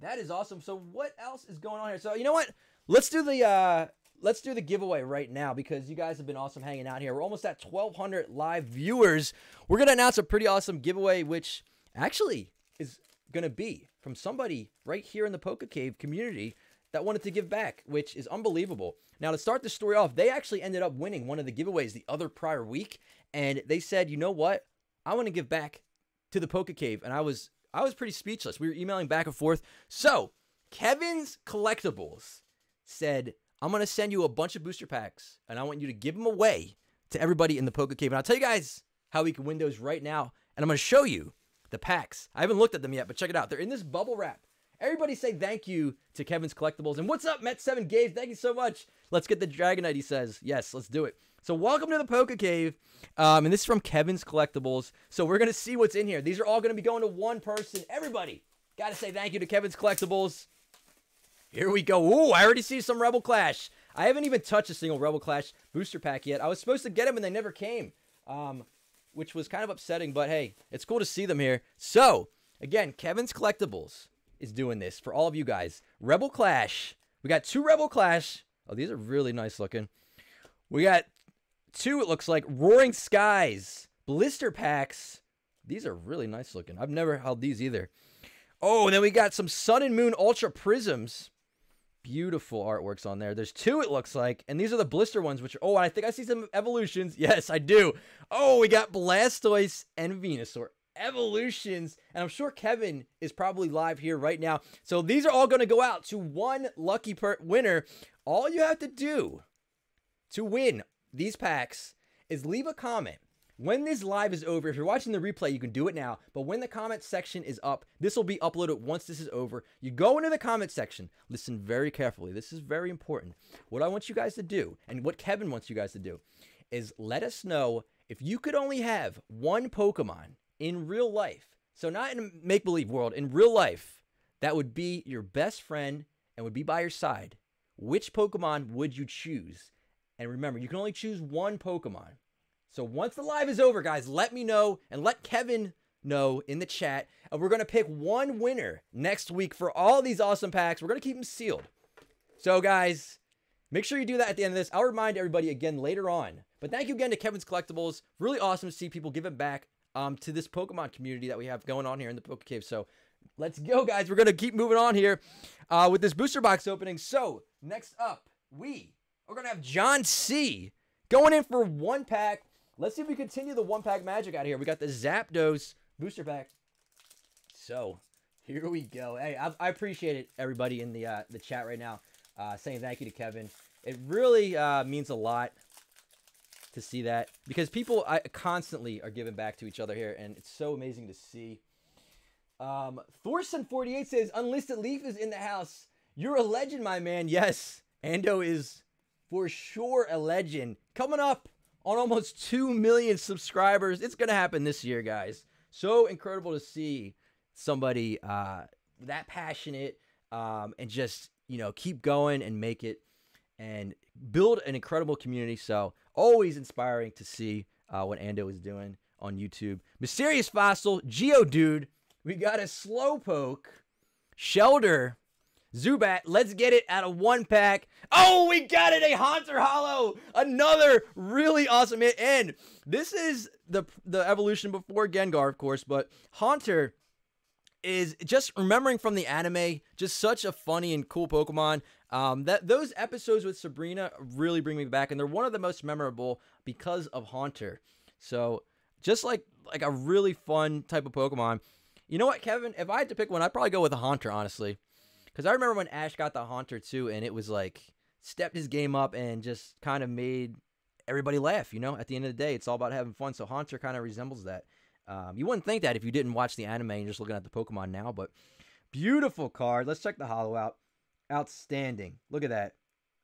That is awesome. So what else is going on here? So you know what? Let's do the uh let's do the giveaway right now because you guys have been awesome hanging out here. We're almost at 1200 live viewers. We're going to announce a pretty awesome giveaway which actually is going to be from somebody right here in the Poke Cave community that wanted to give back, which is unbelievable. Now, to start the story off, they actually ended up winning one of the giveaways the other prior week, and they said, "You know what? I want to give back to the Poke Cave." And I was I was pretty speechless. We were emailing back and forth. So, Kevin's Collectibles said, I'm going to send you a bunch of booster packs, and I want you to give them away to everybody in the Poke Cave. And I'll tell you guys how we can win those right now, and I'm going to show you the packs. I haven't looked at them yet, but check it out. They're in this bubble wrap. Everybody say thank you to Kevin's Collectibles. And what's up, Met7 Gabe? Thank you so much. Let's get the Dragonite, he says. Yes, let's do it. So welcome to the Poke Cave. Um, and this is from Kevin's Collectibles. So we're going to see what's in here. These are all going to be going to one person. Everybody, got to say thank you to Kevin's Collectibles. Here we go. Ooh, I already see some Rebel Clash. I haven't even touched a single Rebel Clash booster pack yet. I was supposed to get them and they never came, um, which was kind of upsetting. But hey, it's cool to see them here. So, again, Kevin's Collectibles is doing this for all of you guys. Rebel Clash. We got two Rebel Clash. Oh, these are really nice looking. We got two, it looks like, Roaring Skies. Blister packs. These are really nice looking. I've never held these either. Oh, and then we got some Sun and Moon Ultra Prisms. Beautiful artworks on there. There's two, it looks like. And these are the blister ones, which are, oh, I think I see some evolutions. Yes, I do. Oh, we got Blastoise and Venusaur. Evolutions. And I'm sure Kevin is probably live here right now. So these are all going to go out to one lucky per- winner. All you have to do to win these packs is leave a comment. When this live is over, if you're watching the replay, you can do it now. But when the comment section is up, this will be uploaded once this is over. You go into the comment section, listen very carefully. This is very important. What I want you guys to do, and what Kevin wants you guys to do, is let us know if you could only have one Pokemon in real life. So, not in a make believe world, in real life, that would be your best friend and would be by your side. Which Pokemon would you choose? And remember, you can only choose one Pokemon. So once the live is over, guys, let me know and let Kevin know in the chat. And we're going to pick one winner next week for all these awesome packs. We're going to keep them sealed. So, guys, make sure you do that at the end of this. I'll remind everybody again later on. But thank you again to Kevin's Collectibles. Really awesome to see people giving back um, to this Pokemon community that we have going on here in the Poke Cave. So let's go, guys. We're going to keep moving on here uh, with this booster box opening. So, next up, we we're going to have John C. going in for one pack. Let's see if we continue the one pack magic out here. We got the Zapdos booster pack. So here we go. Hey, I, I appreciate it, everybody in the uh, the chat right now, uh, saying thank you to Kevin. It really uh, means a lot to see that because people I, constantly are giving back to each other here, and it's so amazing to see. Um, Thorson48 says, Unlisted Leaf is in the house. You're a legend, my man. Yes, Ando is for sure a legend. Coming up on almost 2 million subscribers. It's going to happen this year, guys. So incredible to see somebody uh, that passionate um, and just, you know, keep going and make it and build an incredible community. So always inspiring to see uh, what Ando is doing on YouTube. Mysterious Fossil, Geodude. We got a Slowpoke, Shellder, Zubat, let's get it out of one pack. Oh, we got it, a Haunter Hollow. Another really awesome hit. And this is the the evolution before Gengar, of course, but Haunter is just remembering from the anime, just such a funny and cool Pokemon. Um, that those episodes with Sabrina really bring me back, and they're one of the most memorable because of Haunter. So just like like a really fun type of Pokemon. You know what, Kevin? If I had to pick one, I'd probably go with a Haunter, honestly. Because I remember when Ash got the Haunter too, and it was like stepped his game up and just kind of made everybody laugh. You know, at the end of the day, it's all about having fun. So Haunter kind of resembles that. Um, you wouldn't think that if you didn't watch the anime and you're just looking at the Pokemon now, but beautiful card. Let's check the hollow out. Outstanding. Look at that.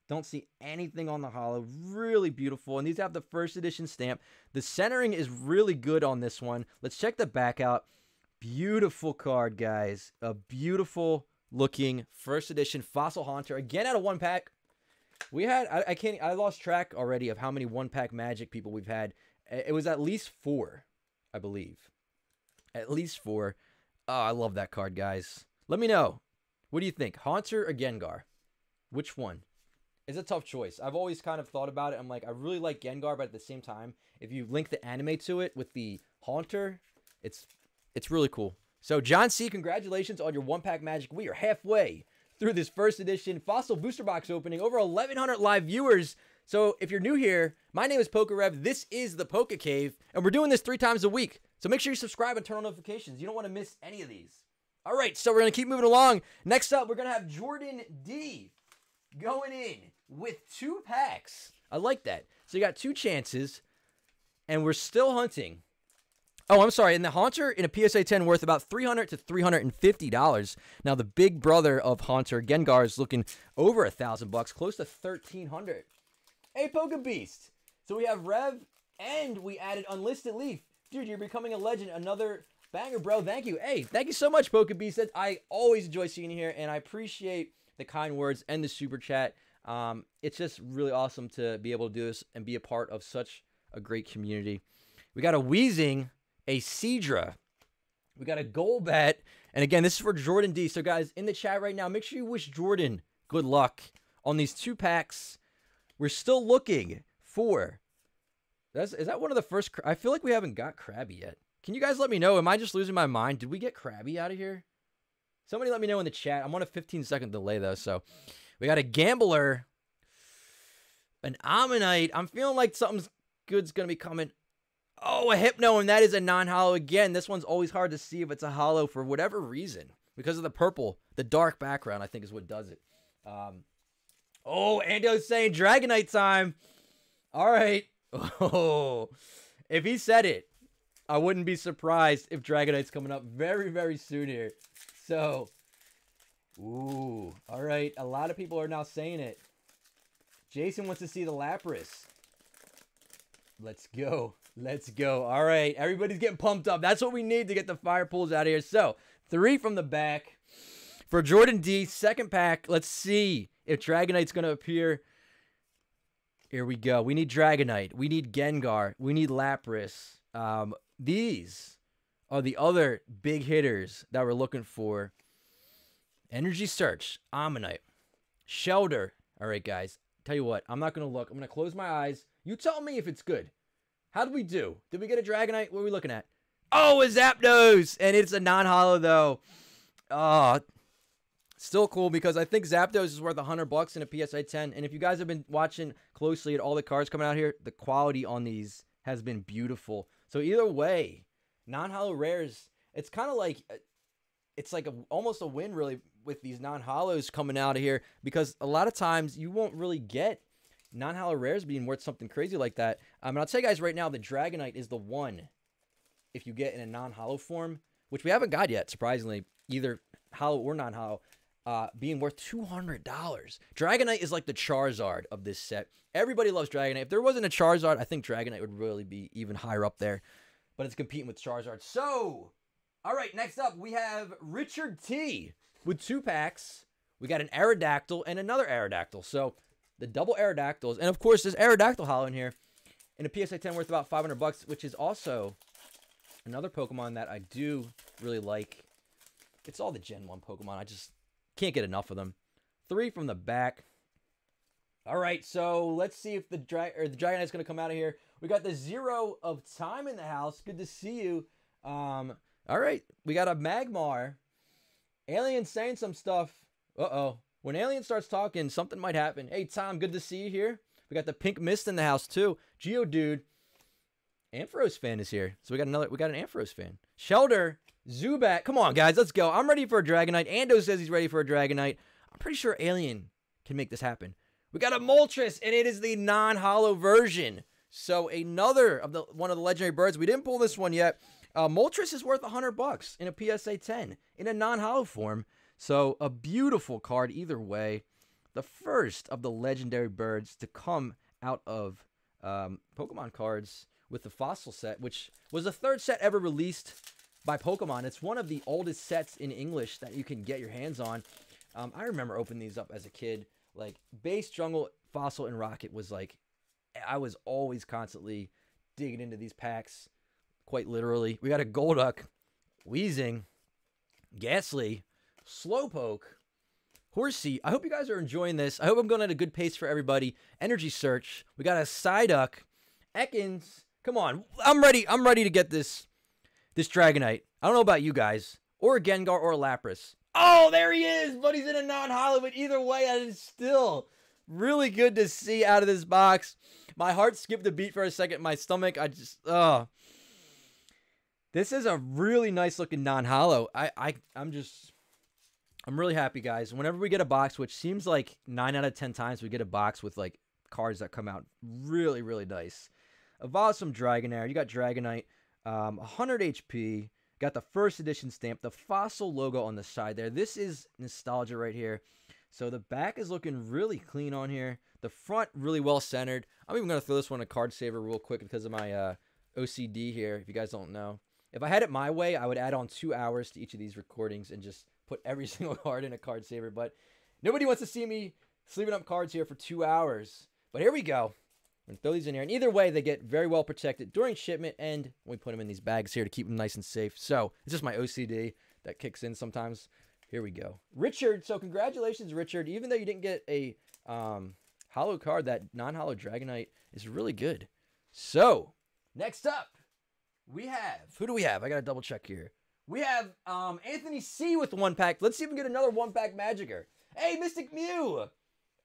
Don't see anything on the hollow. Really beautiful. And these have the first edition stamp. The centering is really good on this one. Let's check the back out. Beautiful card, guys. A beautiful looking first edition Fossil Haunter. Again, out of one pack. We had, I, I can't, I lost track already of how many one pack magic people we've had. It was at least four, I believe. At least four. Oh, I love that card, guys. Let me know. What do you think? Haunter or Gengar? Which one? It's a tough choice. I've always kind of thought about it. I'm like, I really like Gengar, but at the same time, if you link the anime to it with the Haunter, it's it's really cool. So, John C., congratulations on your one pack magic. We are halfway through this first edition Fossil Booster Box opening. Over 1,100 live viewers. So, if you're new here, my name is PokeRev. This is the Poke Cave, and we're doing this three times a week. So, make sure you subscribe and turn on notifications. You don't want to miss any of these. All right, so we're going to keep moving along. Next up, we're going to have Jordan D going in with two packs. I like that. So you got two chances, and we're still hunting. Oh, I'm sorry. And the Haunter in a PSA 10 worth about 300 to $350. Now the big brother of Haunter, Gengar, is looking over a thousand bucks, close to 1300. Hey, Poke Beast. So we have Rev, and we added Unlisted Leaf. Dude, you're becoming a legend. Another banger, bro. Thank you. Hey, thank you so much, Poke Beast. I always enjoy seeing you here, and I appreciate the kind words and the super chat. Um, it's just really awesome to be able to do this and be a part of such a great community. We got a Weezing, a Seadra, we got a Golbat, and again, this is for Jordan D. So, guys, in the chat right now, make sure you wish Jordan good luck on these two packs. We're still looking for. That's, is that one of the first? I feel like we haven't got Krabby yet. Can you guys let me know? Am I just losing my mind? Did we get Krabby out of here? Somebody let me know in the chat. I'm on a 15 second delay though, so we got a gambler, an Omanyte. I'm feeling like something's good's gonna be coming. Oh, a Hypno, and that is a non-hollow again. This one's always hard to see if it's a hollow for whatever reason because of the purple, the dark background. I think is what does it. Um, oh, Ando's saying Dragonite time. All right. Oh, if he said it, I wouldn't be surprised if Dragonite's coming up very, very soon here. So, ooh, all right. A lot of people are now saying it. Jason wants to see the Lapras. Let's go. Let's go. All right. Everybody's getting pumped up. That's what we need to get the fire pools out of here. So, three from the back. For Jordan D, second pack. Let's see if Dragonite's going to appear. Here we go. We need Dragonite. We need Gengar. We need Lapras. Um, these are the other big hitters that we're looking for. Energy Search, Omanyte, Shellder. All right, guys. Tell you what, I'm not going to look. I'm going to close my eyes. You tell me if it's good. How did we do? Did we get a Dragonite? What are we looking at? Oh, a Zapdos! And it's a non-hollow, though. Oh, still cool because I think Zapdos is worth 100 bucks in a PSA 10. And if you guys have been watching closely at all the cards coming out here, the quality on these has been beautiful. So either way, non-hollow rares, it's kind of like uh, it's like a, almost a win really with these non-hollows coming out of here because a lot of times you won't really get non-hollow rares being worth something crazy like that. Um, and I'll tell you guys right now, the Dragonite is the one if you get in a non-hollow form, which we haven't got yet, surprisingly, either hollow or non-hollow, uh, being worth $200. Dragonite is like the Charizard of this set. Everybody loves Dragonite. If there wasn't a Charizard, I think Dragonite would really be even higher up there but it's competing with Charizard. So, all right, next up we have Richard T with two packs. We got an Aerodactyl and another Aerodactyl. So the double Aerodactyls, and of course there's Aerodactyl hollow in here, in a PSA 10 worth about 500 bucks, which is also another Pokemon that I do really like. It's all the Gen 1 Pokemon. I just can't get enough of them. Three from the back. All right, so let's see if the dra- or the Dragonite's going to come out of here. We got the zero of time in the house. Good to see you. Um, all right, we got a Magmar. Alien saying some stuff. Uh oh. When Alien starts talking, something might happen. Hey, Tom, good to see you here. We got the pink mist in the house too. Geodude. Ampharos fan is here. So we got another we got an Ampharos fan. Shellder, Zubat. Come on, guys, let's go. I'm ready for a Dragonite. Ando says he's ready for a Dragonite. I'm pretty sure Alien can make this happen. We got a Moltres, and it is the non-hollow version. So another of the one of the legendary birds. We didn't pull this one yet. Uh, Moltres is worth 100 bucks in a PSA 10 in a non-hollow form. So a beautiful card either way. the first of the legendary birds to come out of um, Pokemon cards with the fossil set, which was the third set ever released by Pokemon. It's one of the oldest sets in English that you can get your hands on. Um, I remember opening these up as a kid. Like base, jungle, fossil, and rocket was like, I was always constantly digging into these packs, quite literally. We got a Golduck, Weezing, Gastly, Slowpoke, Horsea. I hope you guys are enjoying this. I hope I'm going at a good pace for everybody. Energy Search. We got a Psyduck, Ekans. Come on, I'm ready. I'm ready to get this this Dragonite. I don't know about you guys, or Gengar or Lapras. Oh, there he is, but he's in a non-holo. But either way, that is still really good to see out of this box. My heart skipped a beat for a second. My stomach, I just, oh. This is a really nice looking non-hollow. I, I, I'm just, I'm really happy, guys. Whenever we get a box, which seems like nine out of ten times we get a box with like cards that come out really, really nice. Evolve some Dragonair. You got Dragonite, um, 100 HP. Got the first edition stamp, the fossil logo on the side there. This is nostalgia right here. So the back is looking really clean on here. The front really well centered. I'm even going to throw this one a card saver real quick because of my uh, OCD here, if you guys don't know. If I had it my way, I would add on two hours to each of these recordings and just put every single card in a card saver. But nobody wants to see me sleeving up cards here for two hours. But here we go. Throw these in here. And either way, they get very well protected during shipment and we put them in these bags here to keep them nice and safe. So it's just my OCD that kicks in sometimes. Here we go. Richard, so congratulations, Richard. Even though you didn't get a um, holo card, that non-hollow Dragonite is really good. So, next up, we have, who do we have? I got to double check here. We have um, Anthony C with one pack. Let's see if we can get another one pack Magiker. Hey, Mystic Mew.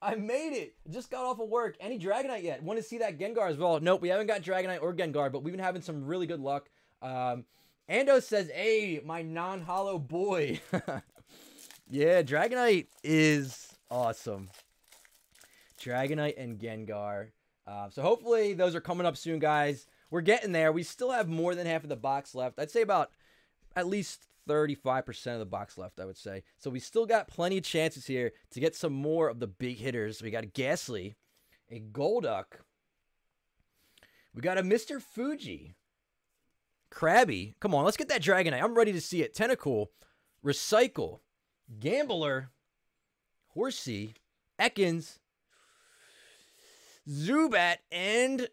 I made it. Just got off of work. Any Dragonite yet? Want to see that Gengar as well? Nope, we haven't got Dragonite or Gengar, but we've been having some really good luck. Um, Ando says, hey, my non-hollow boy. yeah, Dragonite is awesome. Dragonite and Gengar. Uh, so hopefully those are coming up soon, guys. We're getting there. We still have more than half of the box left. I'd say about at least 35% of the box left, I would say. So we still got plenty of chances here to get some more of the big hitters. We got a Gastly, a Golduck. We got a Mr. Fuji. Krabby. Come on, let's get that Dragonite. I'm ready to see it. Tentacool, Recycle, Gambler, Horsea, Ekans, Zubat, and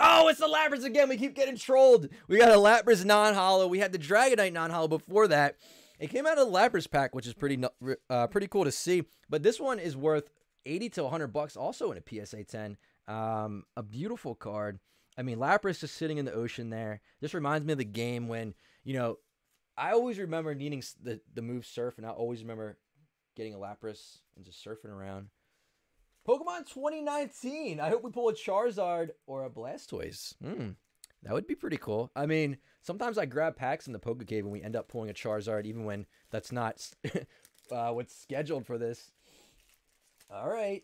Oh, it's the Lapras again. We keep getting trolled. We got a Lapras non-holo. We had the Dragonite non-holo before that. It came out of the Lapras pack, which is pretty uh, pretty cool to see. But this one is worth 80 to 100 bucks also in a PSA 10. Um, a beautiful card. I mean, Lapras just sitting in the ocean there. This reminds me of the game when, you know, I always remember needing the, the move Surf, and I always remember getting a Lapras and just surfing around. Pokemon 2019. I hope we pull a Charizard or a Blastoise. Hmm. That would be pretty cool. I mean, sometimes I grab packs in the Poke Cave and we end up pulling a Charizard, even when that's not uh, what's scheduled for this. All right.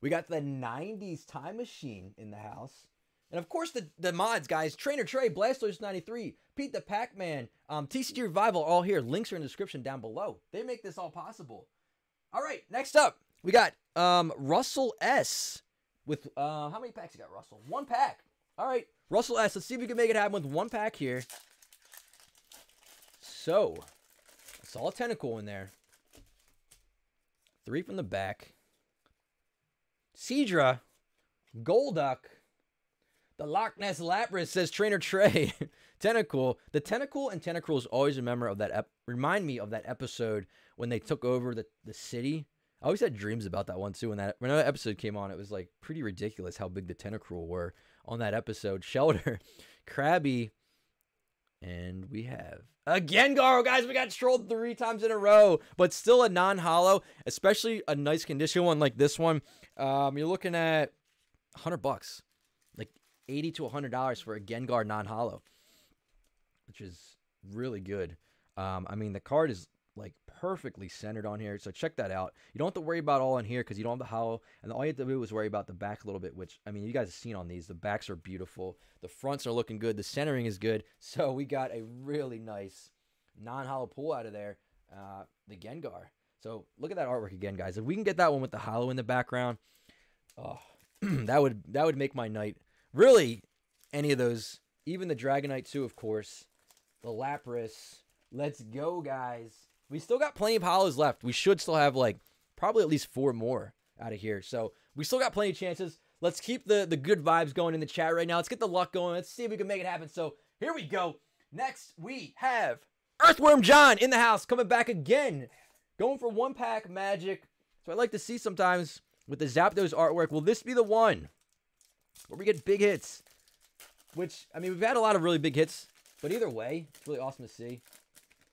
We got the 90s Time Machine in the house. And of course, the, the mods, guys. Trainer Trey, Blastoise 93, Pete the Pac Man, um, TCG Revival, all here. Links are in the description down below. They make this all possible. All right, next up, we got um, Russell S. With uh, how many packs you got, Russell? One pack. All right, Russell S. Let's see if we can make it happen with one pack here. So, I saw a Tentacool in there. Three from the back. Seadra, Golduck, the Loch Ness Lapras says Trainer Trey. Tentacool. The Tentacool and Tentacruels always a member of that remind me of that episode when they took over the, the city I always had dreams about that one too. When that when that episode came on, it was like pretty ridiculous how big the Tentacruel were on that episode. Shellder, Krabby, and we have again Garo, guys. We got trolled three times in a row, but still a non-hollow, especially a nice condition one like this one. Um, you're looking at hundred bucks, like eighty to hundred dollars for a Gengar non-hollow, which is really good. Um, I mean the card is like perfectly centered on here. So check that out. You don't have to worry about all in here because you don't have the hollow. And all you have to do is worry about the back a little bit, which, I mean, you guys have seen on these. The backs are beautiful. The fronts are looking good. The centering is good. So we got a really nice non-hollow pull out of there. Uh, the Gengar. So look at that artwork again, guys. If we can get that one with the hollow in the background, oh, that would that would make my night. Really, any of those, even the Dragonite too, of course, the Lapras. Let's go, guys. We still got plenty of hollows left. We should still have like probably at least four more out of here. So we still got plenty of chances. Let's keep the, the good vibes going in the chat right now. Let's get the luck going. Let's see if we can make it happen. So here we go. Next, we have Earthworm John in the house coming back again. Going for one pack magic. So I like to see sometimes with the Zapdos artwork. Will this be the one where we get big hits? Which, I mean, we've had a lot of really big hits. But either way, it's really awesome to see.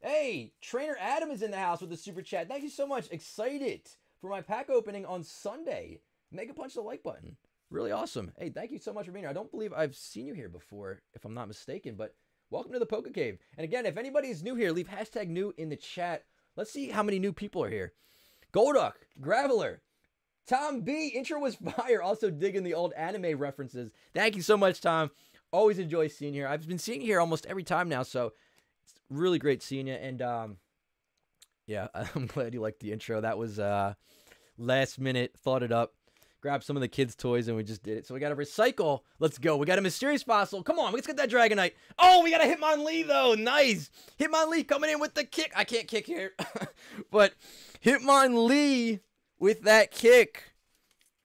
Hey, Trainer Adam is in the house with the super chat. Thank you so much. Excited for my pack opening on Sunday. Mega punch the like button. Really awesome. Hey, thank you so much for being here. I don't believe I've seen you here before, if I'm not mistaken, but welcome to the Poke Cave. And again, if anybody is new here, leave hashtag new in the chat. Let's see how many new people are here. Golduck, Graveler, Tom B, intro was fire. Also digging the old anime references. Thank you so much, Tom. Always enjoy seeing you here. I've been seeing you here almost every time now, so really great seeing you. And um, yeah, I'm glad you liked the intro. That was uh, last minute, thought it up grab some of the kids' toys, and we just did it. So we got to recycle. Let's go. We got a mysterious fossil. Come on, let's get that Dragonite. Oh, we got a Hitmonlee, though. Nice. Hitmonlee coming in with the kick. I can't kick here. but Hitmonlee with that kick.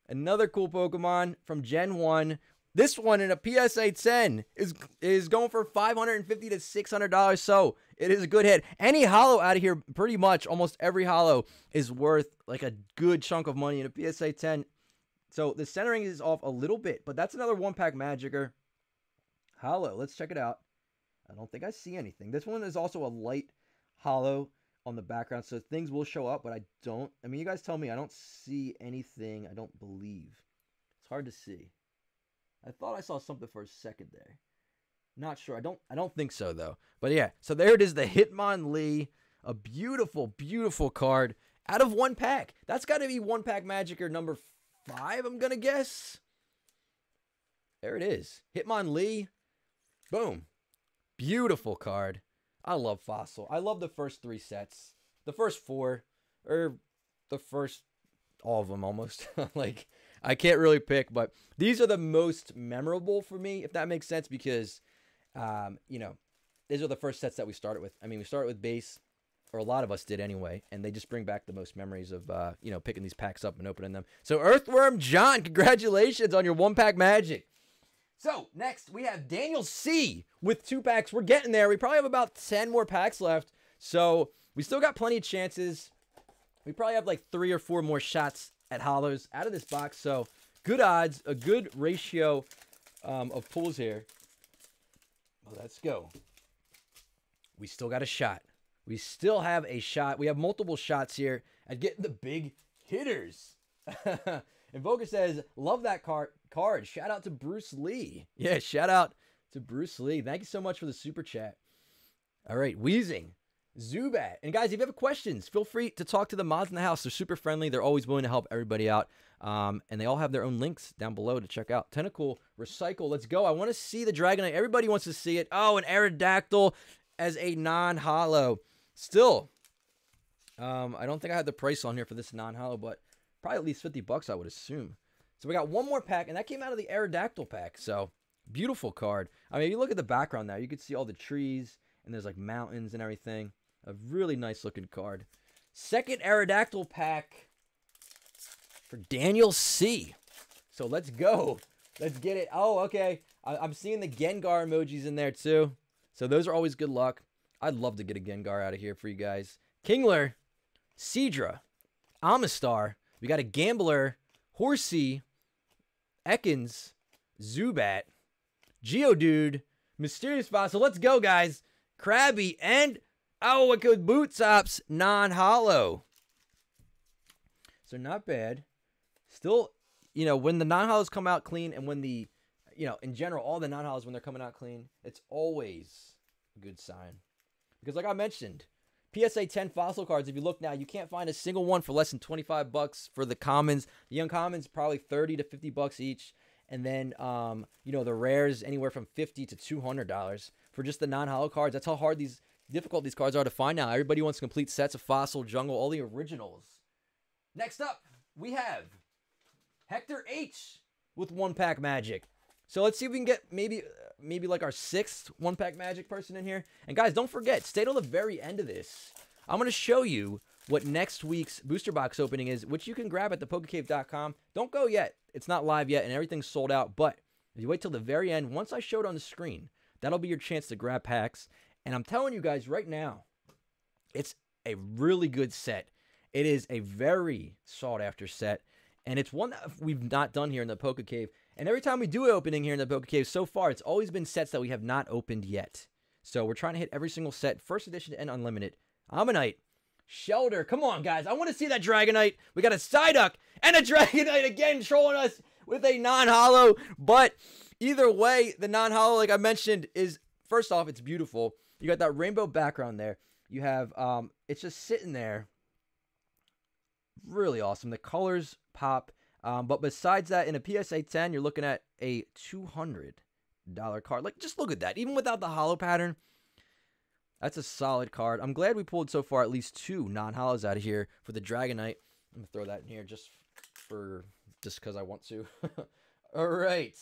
Another cool Pokemon from Gen 1. This one in a PSA 10 is is going for 550 to $600. So it is a good hit. Any hollow out of here, pretty much almost every hollow is worth like a good chunk of money in a PSA 10. So the centering is off a little bit, but that's another one pack Magiker. Hollow. Let's check it out. I don't think I see anything. This one is also a light hollow on the background, so things will show up, but I don't. I mean, you guys tell me I don't see anything. I don't believe. It's hard to see. I thought I saw something for a second there. Not sure. I don't. I don't think so though. But yeah. So there it is. The Hitmonlee. A beautiful, beautiful card out of one pack. That's got to be one pack magic or number five, I'm going to guess. There it is. Hitmonlee. Boom. Beautiful card. I love Fossil. I love the first three sets. The first four, or the first, all of them almost. like, I can't really pick, but these are the most memorable for me, if that makes sense, because, um, you know, these are the first sets that we started with. I mean, we started with base, or a lot of us did anyway, and they just bring back the most memories of uh, you know picking these packs up and opening them. So Earthworm John, congratulations on your one pack magic. So next we have Daniel C with two packs. We're getting there. We probably have about ten more packs left, so we still got plenty of chances. We probably have like three or four more shots at hollows out of this box. So good odds, a good ratio um, of pulls here. Well, let's go. We still got a shot. We still have a shot. We have multiple shots here at getting the big hitters. Invoker says, love that card. card. Shout out to Bruce Lee. Yeah, shout out to Bruce Lee. Thank you so much for the super chat. All right, Weezing, Zubat. And guys, if you have questions, feel free to talk to the mods in the house. They're super friendly. They're always willing to help everybody out. Um, and they all have their own links down below to check out. Tentacool, Recycle, let's go. I want to see the Dragonite. Everybody wants to see it. Oh, an Aerodactyl as a non-hollow. Still, um, I don't think I had the price on here for this non-hollow, but probably at least 50 bucks, I would assume. So we got one more pack, and that came out of the Aerodactyl pack. So beautiful card. I mean, if you look at the background now, you can see all the trees, and there's like mountains and everything. A really nice looking card. Second Aerodactyl pack for Daniel C. So let's go. Let's get it. Oh, okay. I am seeing the Gengar emojis in there too. So those are always good luck. I'd love to get a Gengar out of here for you guys. Kingler, Seadra, Omastar. We got a Gambler, Horsea, Ekans, Zubat, Geodude, Mysterious Fossil. Let's go, guys. Krabby, and oh, it goes Bootsops non-hollow. So not bad. Still, you know, when the non-hollows come out clean and when the, you know, in general, all the non-hollows when they're coming out clean, it's always a good sign. Because like I mentioned, PSA 10 fossil cards, if you look now, you can't find a single one for less than 25 bucks for the commons. The uncommons probably 30 to 50 bucks each. And then um, you know, the rares anywhere from 50 to $200 for just the non-hollow cards. That's how hard these difficult these cards are to find now. Everybody wants complete sets of Fossil, Jungle, all the originals. Next up, we have Hector H with one pack magic. So let's see if we can get maybe maybe like our sixth one pack magic person in here. And guys, don't forget, stay till the very end of this. I'm going to show you what next week's booster box opening is, which you can grab at thepokecave.com. Don't go yet. It's not live yet and everything's sold out. But if you wait till the very end, once I show it on the screen, that'll be your chance to grab packs. And I'm telling you guys right now, it's a really good set. It is a very sought after set. And it's one that we've not done here in the Poke Cave. And every time we do an opening here in the Poke Cave so far, it's always been sets that we have not opened yet. So we're trying to hit every single set, first edition and unlimited. Omanyte, Shellder. Come on, guys. I want to see that Dragonite. We got a Psyduck and a Dragonite again trolling us with a non-holo. But either way, the non-holo, like I mentioned, is first off, it's beautiful. You got that rainbow background there. You have um, it's just sitting there. Really awesome. The colors pop. Um, but besides that, in a PSA 10, you're looking at a $200 card. Like, just look at that. Even without the hollow pattern, that's a solid card. I'm glad we pulled so far at least two non-hollows out of here for the Dragonite. I'm going to throw that in here just for just because I want to. All right.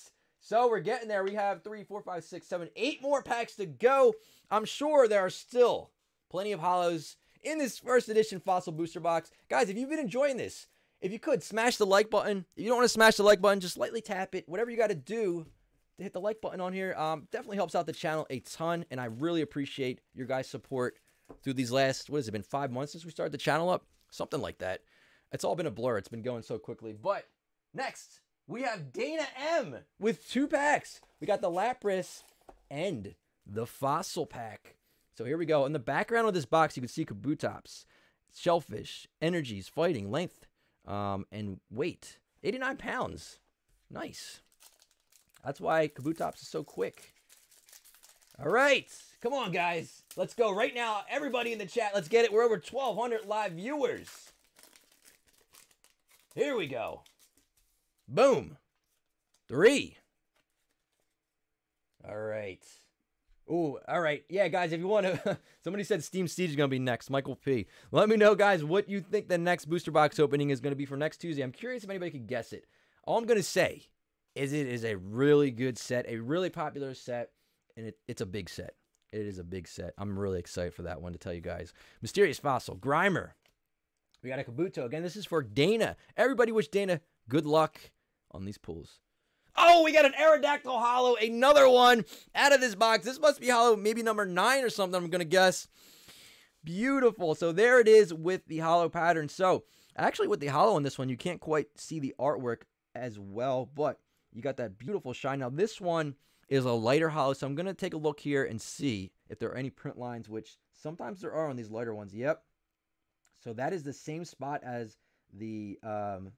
So we're getting there. We have three, four, five, six, seven, eight more packs to go. I'm sure there are still plenty of hollows in this first edition Fossil Booster Box. Guys, if you've been enjoying this, if you could, smash the like button. If you don't want to smash the like button, just lightly tap it. Whatever you got to do to hit the like button on here. Um, definitely helps out the channel a ton, and I really appreciate your guys' support through these last, what has it been, five months since we started the channel up? Something like that. It's all been a blur. It's been going so quickly. But next, we have Dana M with two packs. We got the Lapras and the Fossil pack. So here we go. In the background of this box, you can see Kabutops, Shellfish, Energies, Fighting, Length, um, and weight. 89 pounds. Nice. That's why Kabutops is so quick. All right. Come on, guys. Let's go right now. Everybody in the chat, let's get it. We're over 1,200 live viewers. Here we go. Boom. Three. All right. Ooh, all right. Yeah, guys, if you want to, somebody said Steam Siege is going to be next. Michael P. Let me know, guys, what you think the next booster box opening is going to be for next Tuesday. I'm curious if anybody could guess it. All I'm going to say is it is a really good set, a really popular set, and it, it's a big set. It is a big set. I'm really excited for that one to tell you guys. Mysterious Fossil, Grimer. We got a Kabuto. Again, this is for Dana. Everybody wish Dana good luck on these pulls. Oh, we got an Aerodactyl Hollow, another one out of this box. This must be Hollow, maybe number nine or something, I'm going to guess. Beautiful. So there it is with the Hollow pattern. So actually with the Hollow in this one, you can't quite see the artwork as well, but you got that beautiful shine. Now this one is a lighter Hollow, so I'm going to take a look here and see if there are any print lines, which sometimes there are on these lighter ones. Yep. So that is the same spot as the um,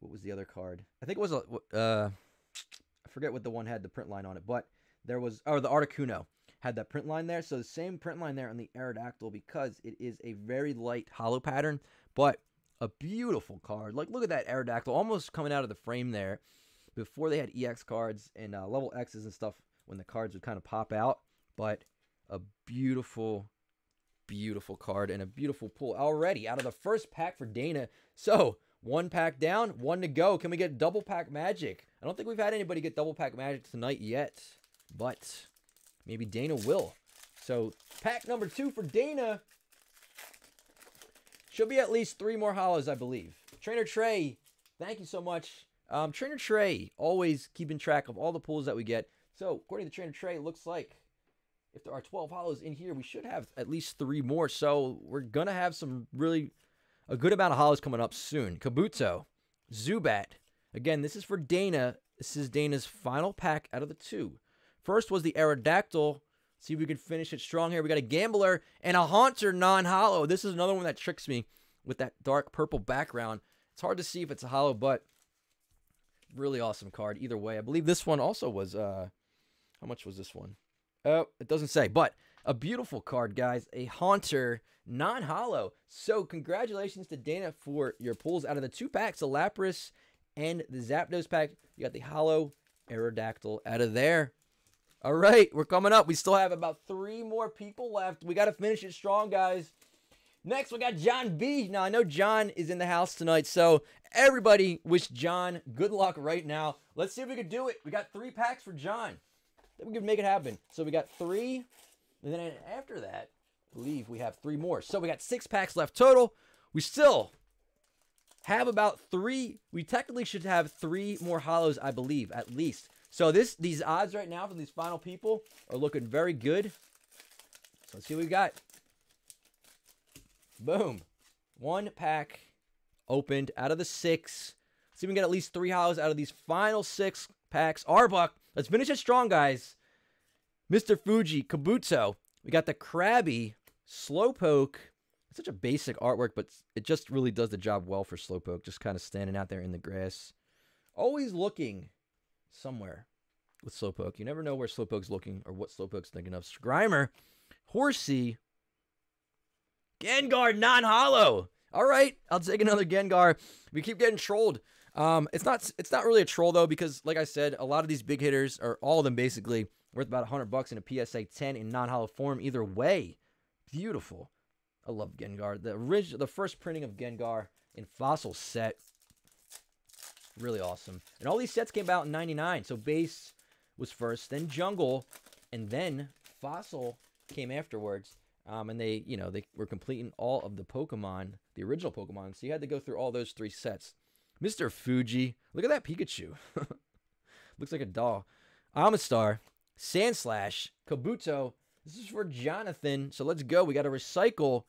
what was the other card? I think it was a uh, I forget what the one had the print line on it, but there was or the Articuno had that print line there. So the same print line there on the Aerodactyl because it is a very light hollow pattern, but a beautiful card. Like look at that Aerodactyl almost coming out of the frame there. Before they had EX cards and uh, level X's and stuff when the cards would kind of pop out, but a beautiful beautiful card and a beautiful pull already out of the first pack for Dana. So one pack down, one to go. Can we get double pack magic? I don't think we've had anybody get double pack magic tonight yet, but maybe Dana will. So pack number two for Dana. Should be at least three more hollows, I believe. Trainer Trey, thank you so much. Um, Trainer Trey, always keeping track of all the pulls that we get. So according to Trainer Trey, looks like if there are 12 hollows in here, we should have at least three more. So we're going to have some really a good amount of hollows coming up soon. Kabuto, Zubat. Again, this is for Dana. This is Dana's final pack out of the two. First was the Aerodactyl. See if we can finish it strong here. We got a Gambler and a Haunter non-hollow. This is another one that tricks me with that dark purple background. It's hard to see if it's a hollow, but really awesome card either way. I believe this one also was, uh, how much was this one? Oh, it doesn't say, but a beautiful card, guys. A Haunter non-holo. So congratulations to Dana for your pulls out of the two packs, the Lapras and the Zapdos pack. You got the holo Aerodactyl out of there. All right, we're coming up. We still have about three more people left. We got to finish it strong, guys. Next, we got John B. Now, I know John is in the house tonight, so everybody wish John good luck right now. Let's see if we can do it. We got three packs for John. we can make it happen. So we got three, and then after that, I believe we have three more. So we got six packs left total. We still have about three. We technically should have three more hollows, I believe, at least. So this these odds right now from these final people are looking very good. So let's see what we got. Boom. One pack opened out of the six. See if we can get at least three hollows out of these final six packs. Arbok. Let's finish it strong, guys. Mr. Fuji, Kabuto. We got the Krabby, Slowpoke. It's such a basic artwork, but it just really does the job well for Slowpoke. Just kind of standing out there in the grass. Always looking somewhere with Slowpoke. You never know where Slowpoke's looking or what Slowpoke's thinking of. Grimer, Horsea, Gengar non holo. All right, I'll take another Gengar. We keep getting trolled. Um, it's not it's not really a troll though because like I said, a lot of these big hitters are all of them basically worth about 100 bucks in a PSA 10 in non-holo form either way. Beautiful. I love Gengar. The original the first printing of Gengar in fossil set Really awesome. And all these sets came out in 99. So base was first, then jungle, and then fossil came afterwards. Um, and they, you know, they were completing all of the Pokemon, the original Pokemon. So you had to go through all those three sets. Mr. Fuji. Look at that Pikachu. Looks like a doll. Omastar. Sandslash. Kabuto. This is for Jonathan. So let's go. We got to recycle.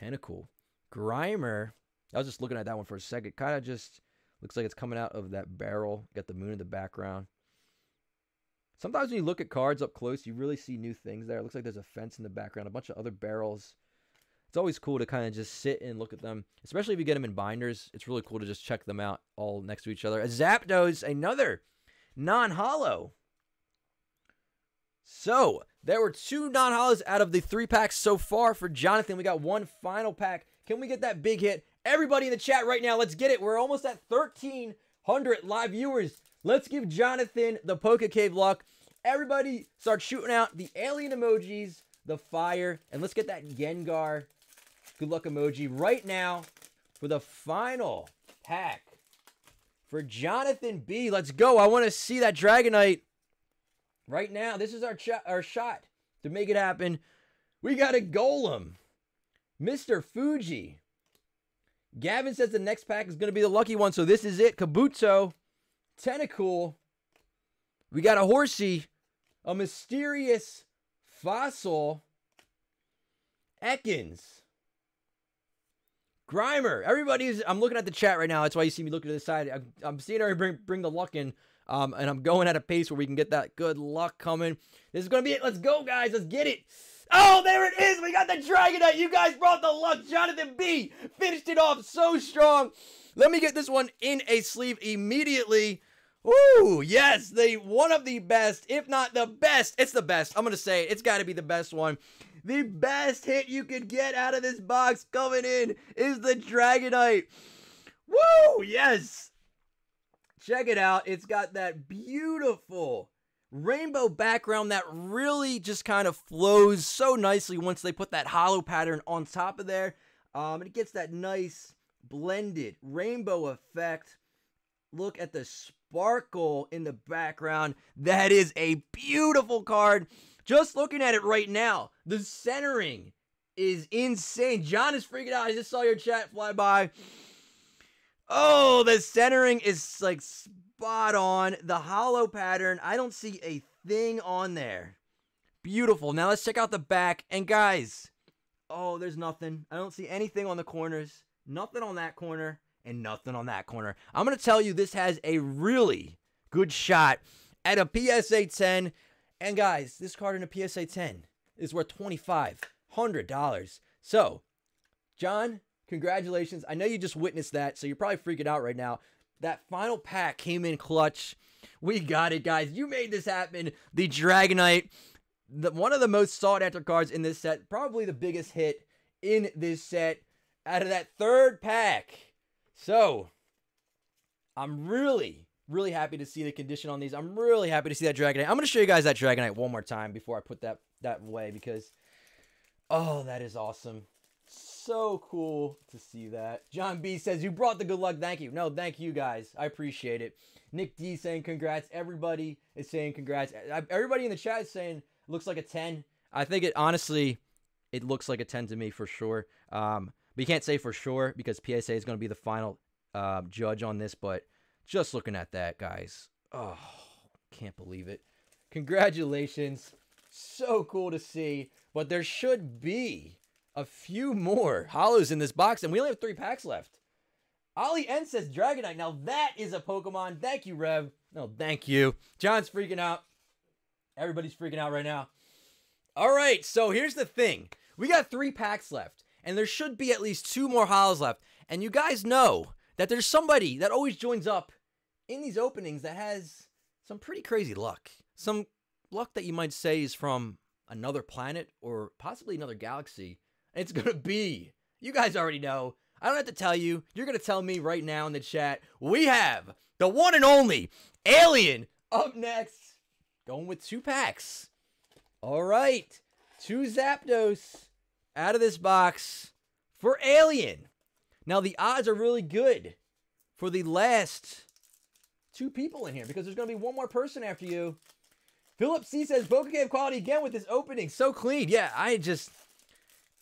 Tentacool, Grimer. I was just looking at that one for a second. Kind of just Looks like it's coming out of that barrel. Got the moon in the background. Sometimes when you look at cards up close, you really see new things there. It looks like there's a fence in the background, a bunch of other barrels. It's always cool to kind of just sit and look at them, especially if you get them in binders. It's really cool to just check them out all next to each other. A Zapdos, another non-holo. So, there were two non-holos out of the three packs so far for Jonathan. We got one final pack. Can we get that big hit? Everybody in the chat right now, let's get it. We're almost at 1,300 live viewers. Let's give Jonathan the Poke Cave luck. Everybody start shooting out the alien emojis, the fire, and let's get that Gengar good luck emoji right now for the final pack for Jonathan B. Let's go. I want to see that Dragonite right now. This is our, our shot to make it happen. We got a Golem. Mr. Fuji. Gavin says the next pack is going to be the lucky one, so this is it. Kabuto, Tentacool. We got a Horsea, a mysterious fossil, Ekans, Grimer. Everybody's. I'm looking at the chat right now. That's why you see me looking to the side. I'm, I'm seeing everybody bring, bring the luck in. Um, and I'm going at a pace where we can get that good luck coming. This is going to be it. Let's go, guys. Let's get it. Oh, there it is. We got the Dragonite. You guys brought the luck. Jonathan B. finished it off so strong. Let me get this one in a sleeve immediately. Ooh, yes, the one of the best, if not the best. It's the best. I'm going to say it. It's got to be the best one. The best hit you could get out of this box coming in is the Dragonite. Woo, yes. Check it out. It's got that beautiful rainbow background that really just kind of flows so nicely once they put that holo pattern on top of there. Um, and it gets that nice blended rainbow effect. Look at the sparkle in the background. That is a beautiful card. Just looking at it right now, the centering is insane. John is freaking out. I just saw your chat fly by. Oh, the centering is like spot on. The holo pattern, I don't see a thing on there. Beautiful. Now let's check out the back. And guys, oh, there's nothing. I don't see anything on the corners. Nothing on that corner and nothing on that corner. I'm going to tell you this has a really good shot at a PSA 10. And guys, this card in a PSA 10 is worth $2,500. So, John, congratulations. I know you just witnessed that, so you're probably freaking out right now. That final pack came in clutch. We got it, guys. You made this happen. The Dragonite, the, one of the most sought after cards in this set, probably the biggest hit in this set out of that third pack. So, I'm really, Really happy to see the condition on these. I'm really happy to see that Dragonite. I'm going to show you guys that Dragonite one more time before I put that that away because, oh, that is awesome. So cool to see that. John B says, You brought the good luck. Thank you. No, thank you guys. I appreciate it. Nick D saying congrats. Everybody is saying congrats. Everybody in the chat is saying looks like a 10. I think it honestly, it looks like a 10 to me for sure. Um, you can't say for sure because PSA is going to be the final uh, judge on this. But just looking at that, guys, oh, can't believe it. Congratulations. So cool to see. But there should be a few more holos in this box, and we only have three packs left. Ollie N says Dragonite. Now that is a Pokemon. Thank you, Rev. No, thank you. John's freaking out. Everybody's freaking out right now. All right, so here's the thing. We got three packs left, and there should be at least two more holos left. And you guys know that there's somebody that always joins up in these openings that has some pretty crazy luck. Some luck that you might say is from another planet or possibly another galaxy. It's going to be, you guys already know, I don't have to tell you. You're going to tell me right now in the chat. We have the one and only Alien up next. Going with two packs. All right. Two Zapdos out of this box for Alien. Now, the odds are really good for the last two people in here because there's going to be one more person after you. Philip C says, Pokemon quality again with this opening. So clean. Yeah, I just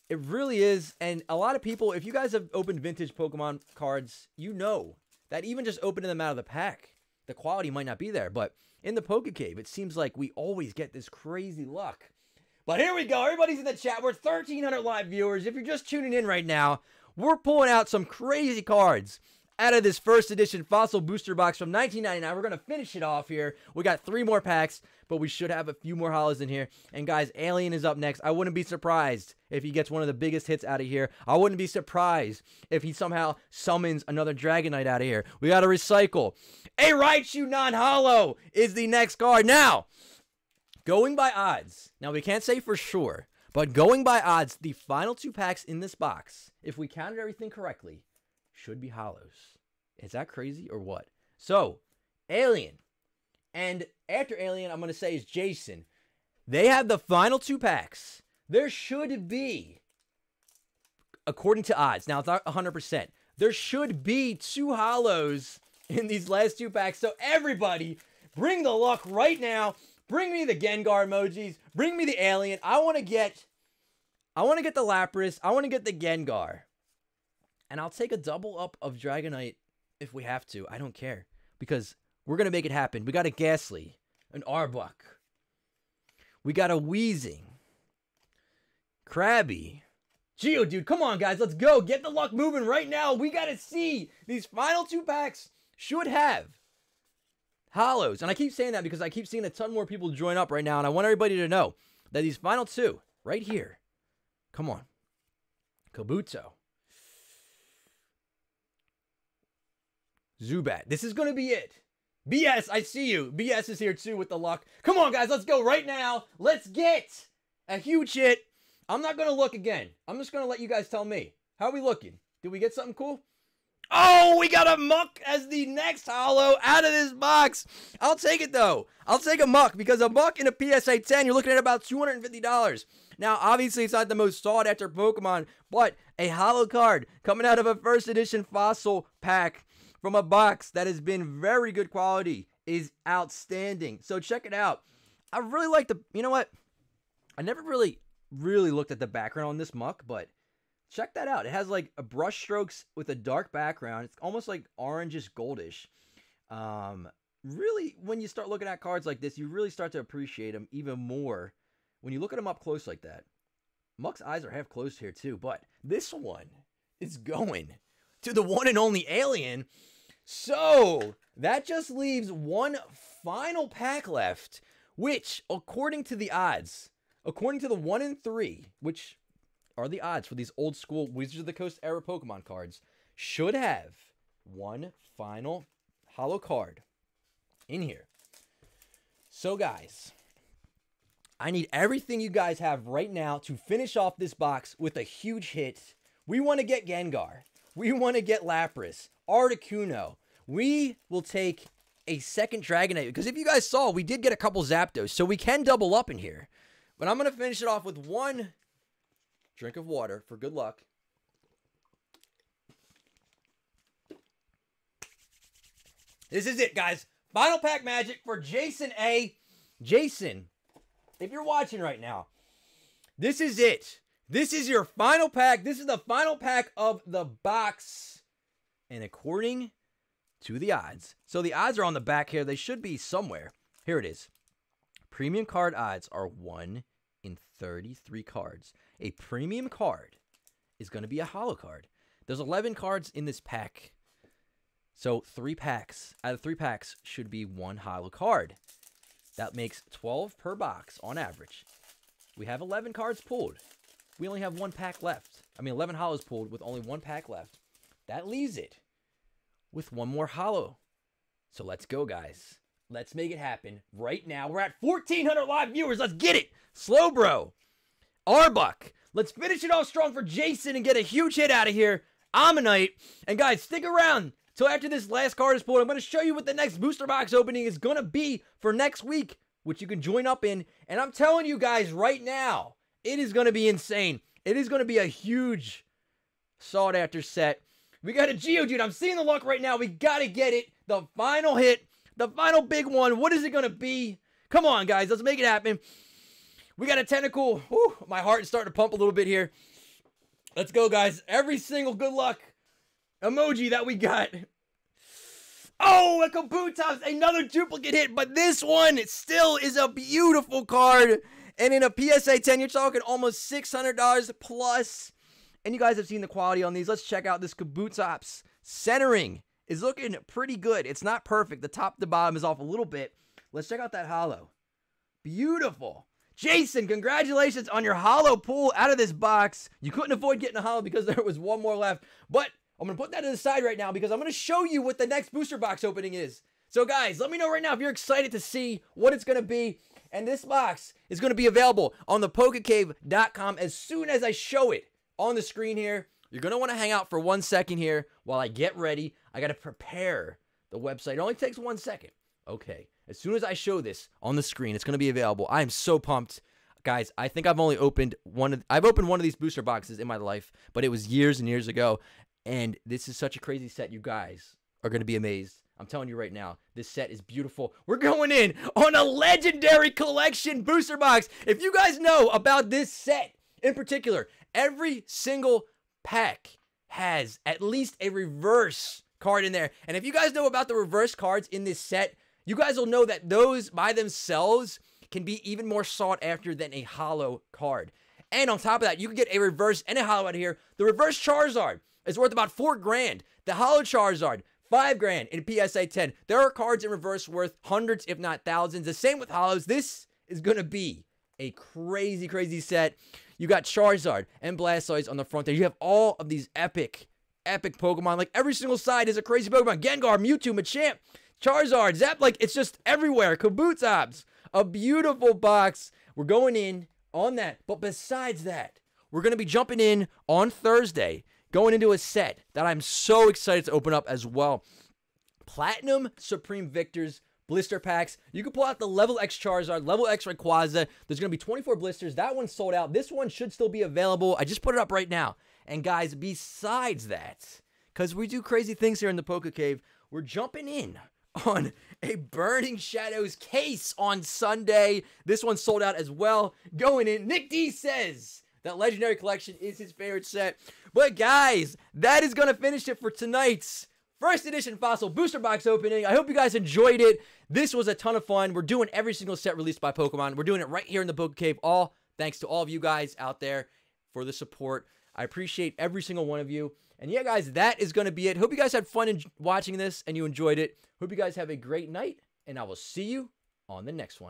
it really is. And a lot of people, if you guys have opened vintage Pokemon cards, you know that even just opening them out of the pack, the quality might not be there. But in the Poke Cave, it seems like we always get this crazy luck. But here we go. Everybody's in the chat. We're 1,300 live viewers. If you're just tuning in right now, we're pulling out some crazy cards out of this first edition Fossil Booster Box from 1999. We're going to finish it off here. We got three more packs, but we should have a few more holos in here. And guys, Alien is up next. I wouldn't be surprised if he gets one of the biggest hits out of here. I wouldn't be surprised if he somehow summons another Dragonite out of here. We got to recycle. A Raichu non-holo is the next card. Now, going by odds. Now, we can't say for sure, but going by odds, the final two packs in this box, if we counted everything correctly, should be holos. Is that crazy or what? So, Alien. And after Alien, I'm going to say is Jason. They have the final two packs. There should be, according to odds, now it's not 100%, there should be two holos in these last two packs. So, everybody, bring the luck right now. Bring me the Gengar emojis. Bring me the Alien. I want to get. I want to get the Lapras. I want to get the Gengar. And I'll take a double up of Dragonite if we have to. I don't care. Because we're going to make it happen. We got a Gastly, an Arbok. We got a Weezing. Krabby. Geodude, come on, guys. Let's go. Get the luck moving right now. We got to see these final two packs should have holos. And I keep saying that because I keep seeing a ton more people join up right now. And I want everybody to know that these final two right here, come on, Kabuto, Zubat. This is going to be it. BS, I see you. BS is here too with the luck. Come on, guys, let's go right now. Let's get a huge hit. I'm not going to look again. I'm just going to let you guys tell me. How are we looking? Did we get something cool? Oh, we got a Muk as the next holo out of this box. I'll take it though. I'll take a Muk because a Muk in a PSA 10, you're looking at about $250. Now, obviously, it's not the most sought after Pokemon, but a holo card coming out of a first edition fossil pack from a box that has been very good quality is outstanding. So check it out. I really like the, you know what? I never really, really looked at the background on this Muk, but check that out. It has like a brush strokes with a dark background. It's almost like orangish goldish. Um, really, when you start looking at cards like this, you really start to appreciate them even more when you look at them up close like that. Muk's eyes are half closed here too, but this one is going to the one and only alien. So that just leaves one final pack left, which, according to the odds, according to the one in three, which are the odds for these old school Wizards of the Coast era Pokemon cards, should have one final holo card in here. So, guys, I need everything you guys have right now to finish off this box with a huge hit. We want to get Gengar. We want to get Lapras, Articuno. We will take a second Dragonite because if you guys saw, we did get a couple Zapdos, so we can double up in here. But I'm going to finish it off with one drink of water for good luck. This is it, guys. Final pack magic for Jason A. Jason, if you're watching right now, this is it. This is your final pack. This is the final pack of the box. And according to the odds, so the odds are on the back here. They should be somewhere. Here it is. Premium card odds are 1 in 33 cards. A premium card is going to be a holo card. There's 11 cards in this pack. So three packs out of three packs should be one holo card. That makes 12 per box on average. We have 11 cards pulled. We only have one pack left. I mean, 11 holos pulled with only one pack left. That leaves it with one more holo. So let's go, guys. Let's make it happen right now. We're at 1,400 live viewers. Let's get it. Slow Bro. Arbok. Let's finish it off strong for Jason and get a huge hit out of here. Omanyte. And guys, stick around. So after this last card is pulled, I'm going to show you what the next booster box opening is going to be for next week, which you can join up in. And I'm telling you guys right now, it is going to be insane. It is going to be a huge sought after set. We got a Geodude. I'm seeing the luck right now. We got to get it. The final hit, the final big one. What is it going to be? Come on, guys. Let's make it happen. We got a Tentacool. Whew, my heart is starting to pump a little bit here. Let's go, guys. Every single good luck emoji that we got. Oh, a Kabutops, another duplicate hit, but this one still is a beautiful card. And in a PSA 10, you're talking almost $600 plus. And you guys have seen the quality on these. Let's check out this Kabutops. Centering is looking pretty good. It's not perfect. The top to bottom is off a little bit. Let's check out that holo. Beautiful. Jason, congratulations on your holo pull out of this box. You couldn't avoid getting a holo because there was one more left. But I'm going to put that to the side right now because I'm going to show you what the next booster box opening is. So guys, let me know right now if you're excited to see what it's going to be. And this box is going to be available on the pokecave.com as soon as I show it on the screen here. You're going to want to hang out for one second here while I get ready. I got to prepare the website. It only takes one second. Okay. As soon as I show this on the screen, it's going to be available. I am so pumped. Guys, I think I've only opened one of I've opened one of these booster boxes in my life, but it was years and years ago and this is such a crazy set. You guys are going to be amazed. I'm telling you right now, this set is beautiful. We're going in on a legendary collection booster box. If you guys know about this set in particular, every single pack has at least a reverse card in there. And if you guys know about the reverse cards in this set, you guys will know that those by themselves can be even more sought after than a holo card. And on top of that, you can get a reverse and a holo out of here. The reverse Charizard is worth about four grand. The holo Charizard, five grand in PSA 10. There are cards in reverse worth hundreds, if not thousands. The same with holos. This is going to be a crazy, crazy set. You got Charizard and Blastoise on the front there. You have all of these epic, epic Pokemon. Like every single side is a crazy Pokemon. Gengar, Mewtwo, Machamp, Charizard, Zap. Like it's just everywhere. Kabutops. A beautiful box. We're going in on that. But besides that, we're going to be jumping in on Thursday going into a set that I'm so excited to open up as well. Platinum Supreme Victors blister packs. You can pull out the level X Charizard, level X Rayquaza. There's going to be 24 blisters. That one's sold out. This one should still be available. I just put it up right now. And guys, besides that, because we do crazy things here in the Poke Cave, we're jumping in on a Burning Shadows case on Sunday. This one sold out as well. Going in, Nick D says that Legendary Collection is his favorite set. But guys, that is going to finish it for tonight's first edition Fossil Booster Box opening. I hope you guys enjoyed it. This was a ton of fun. We're doing every single set released by Pokemon. We're doing it right here in the Poke Cave. All thanks to all of you guys out there for the support. I appreciate every single one of you. And yeah, guys, that is going to be it. Hope you guys had fun in watching this and you enjoyed it. Hope you guys have a great night, and I will see you on the next one.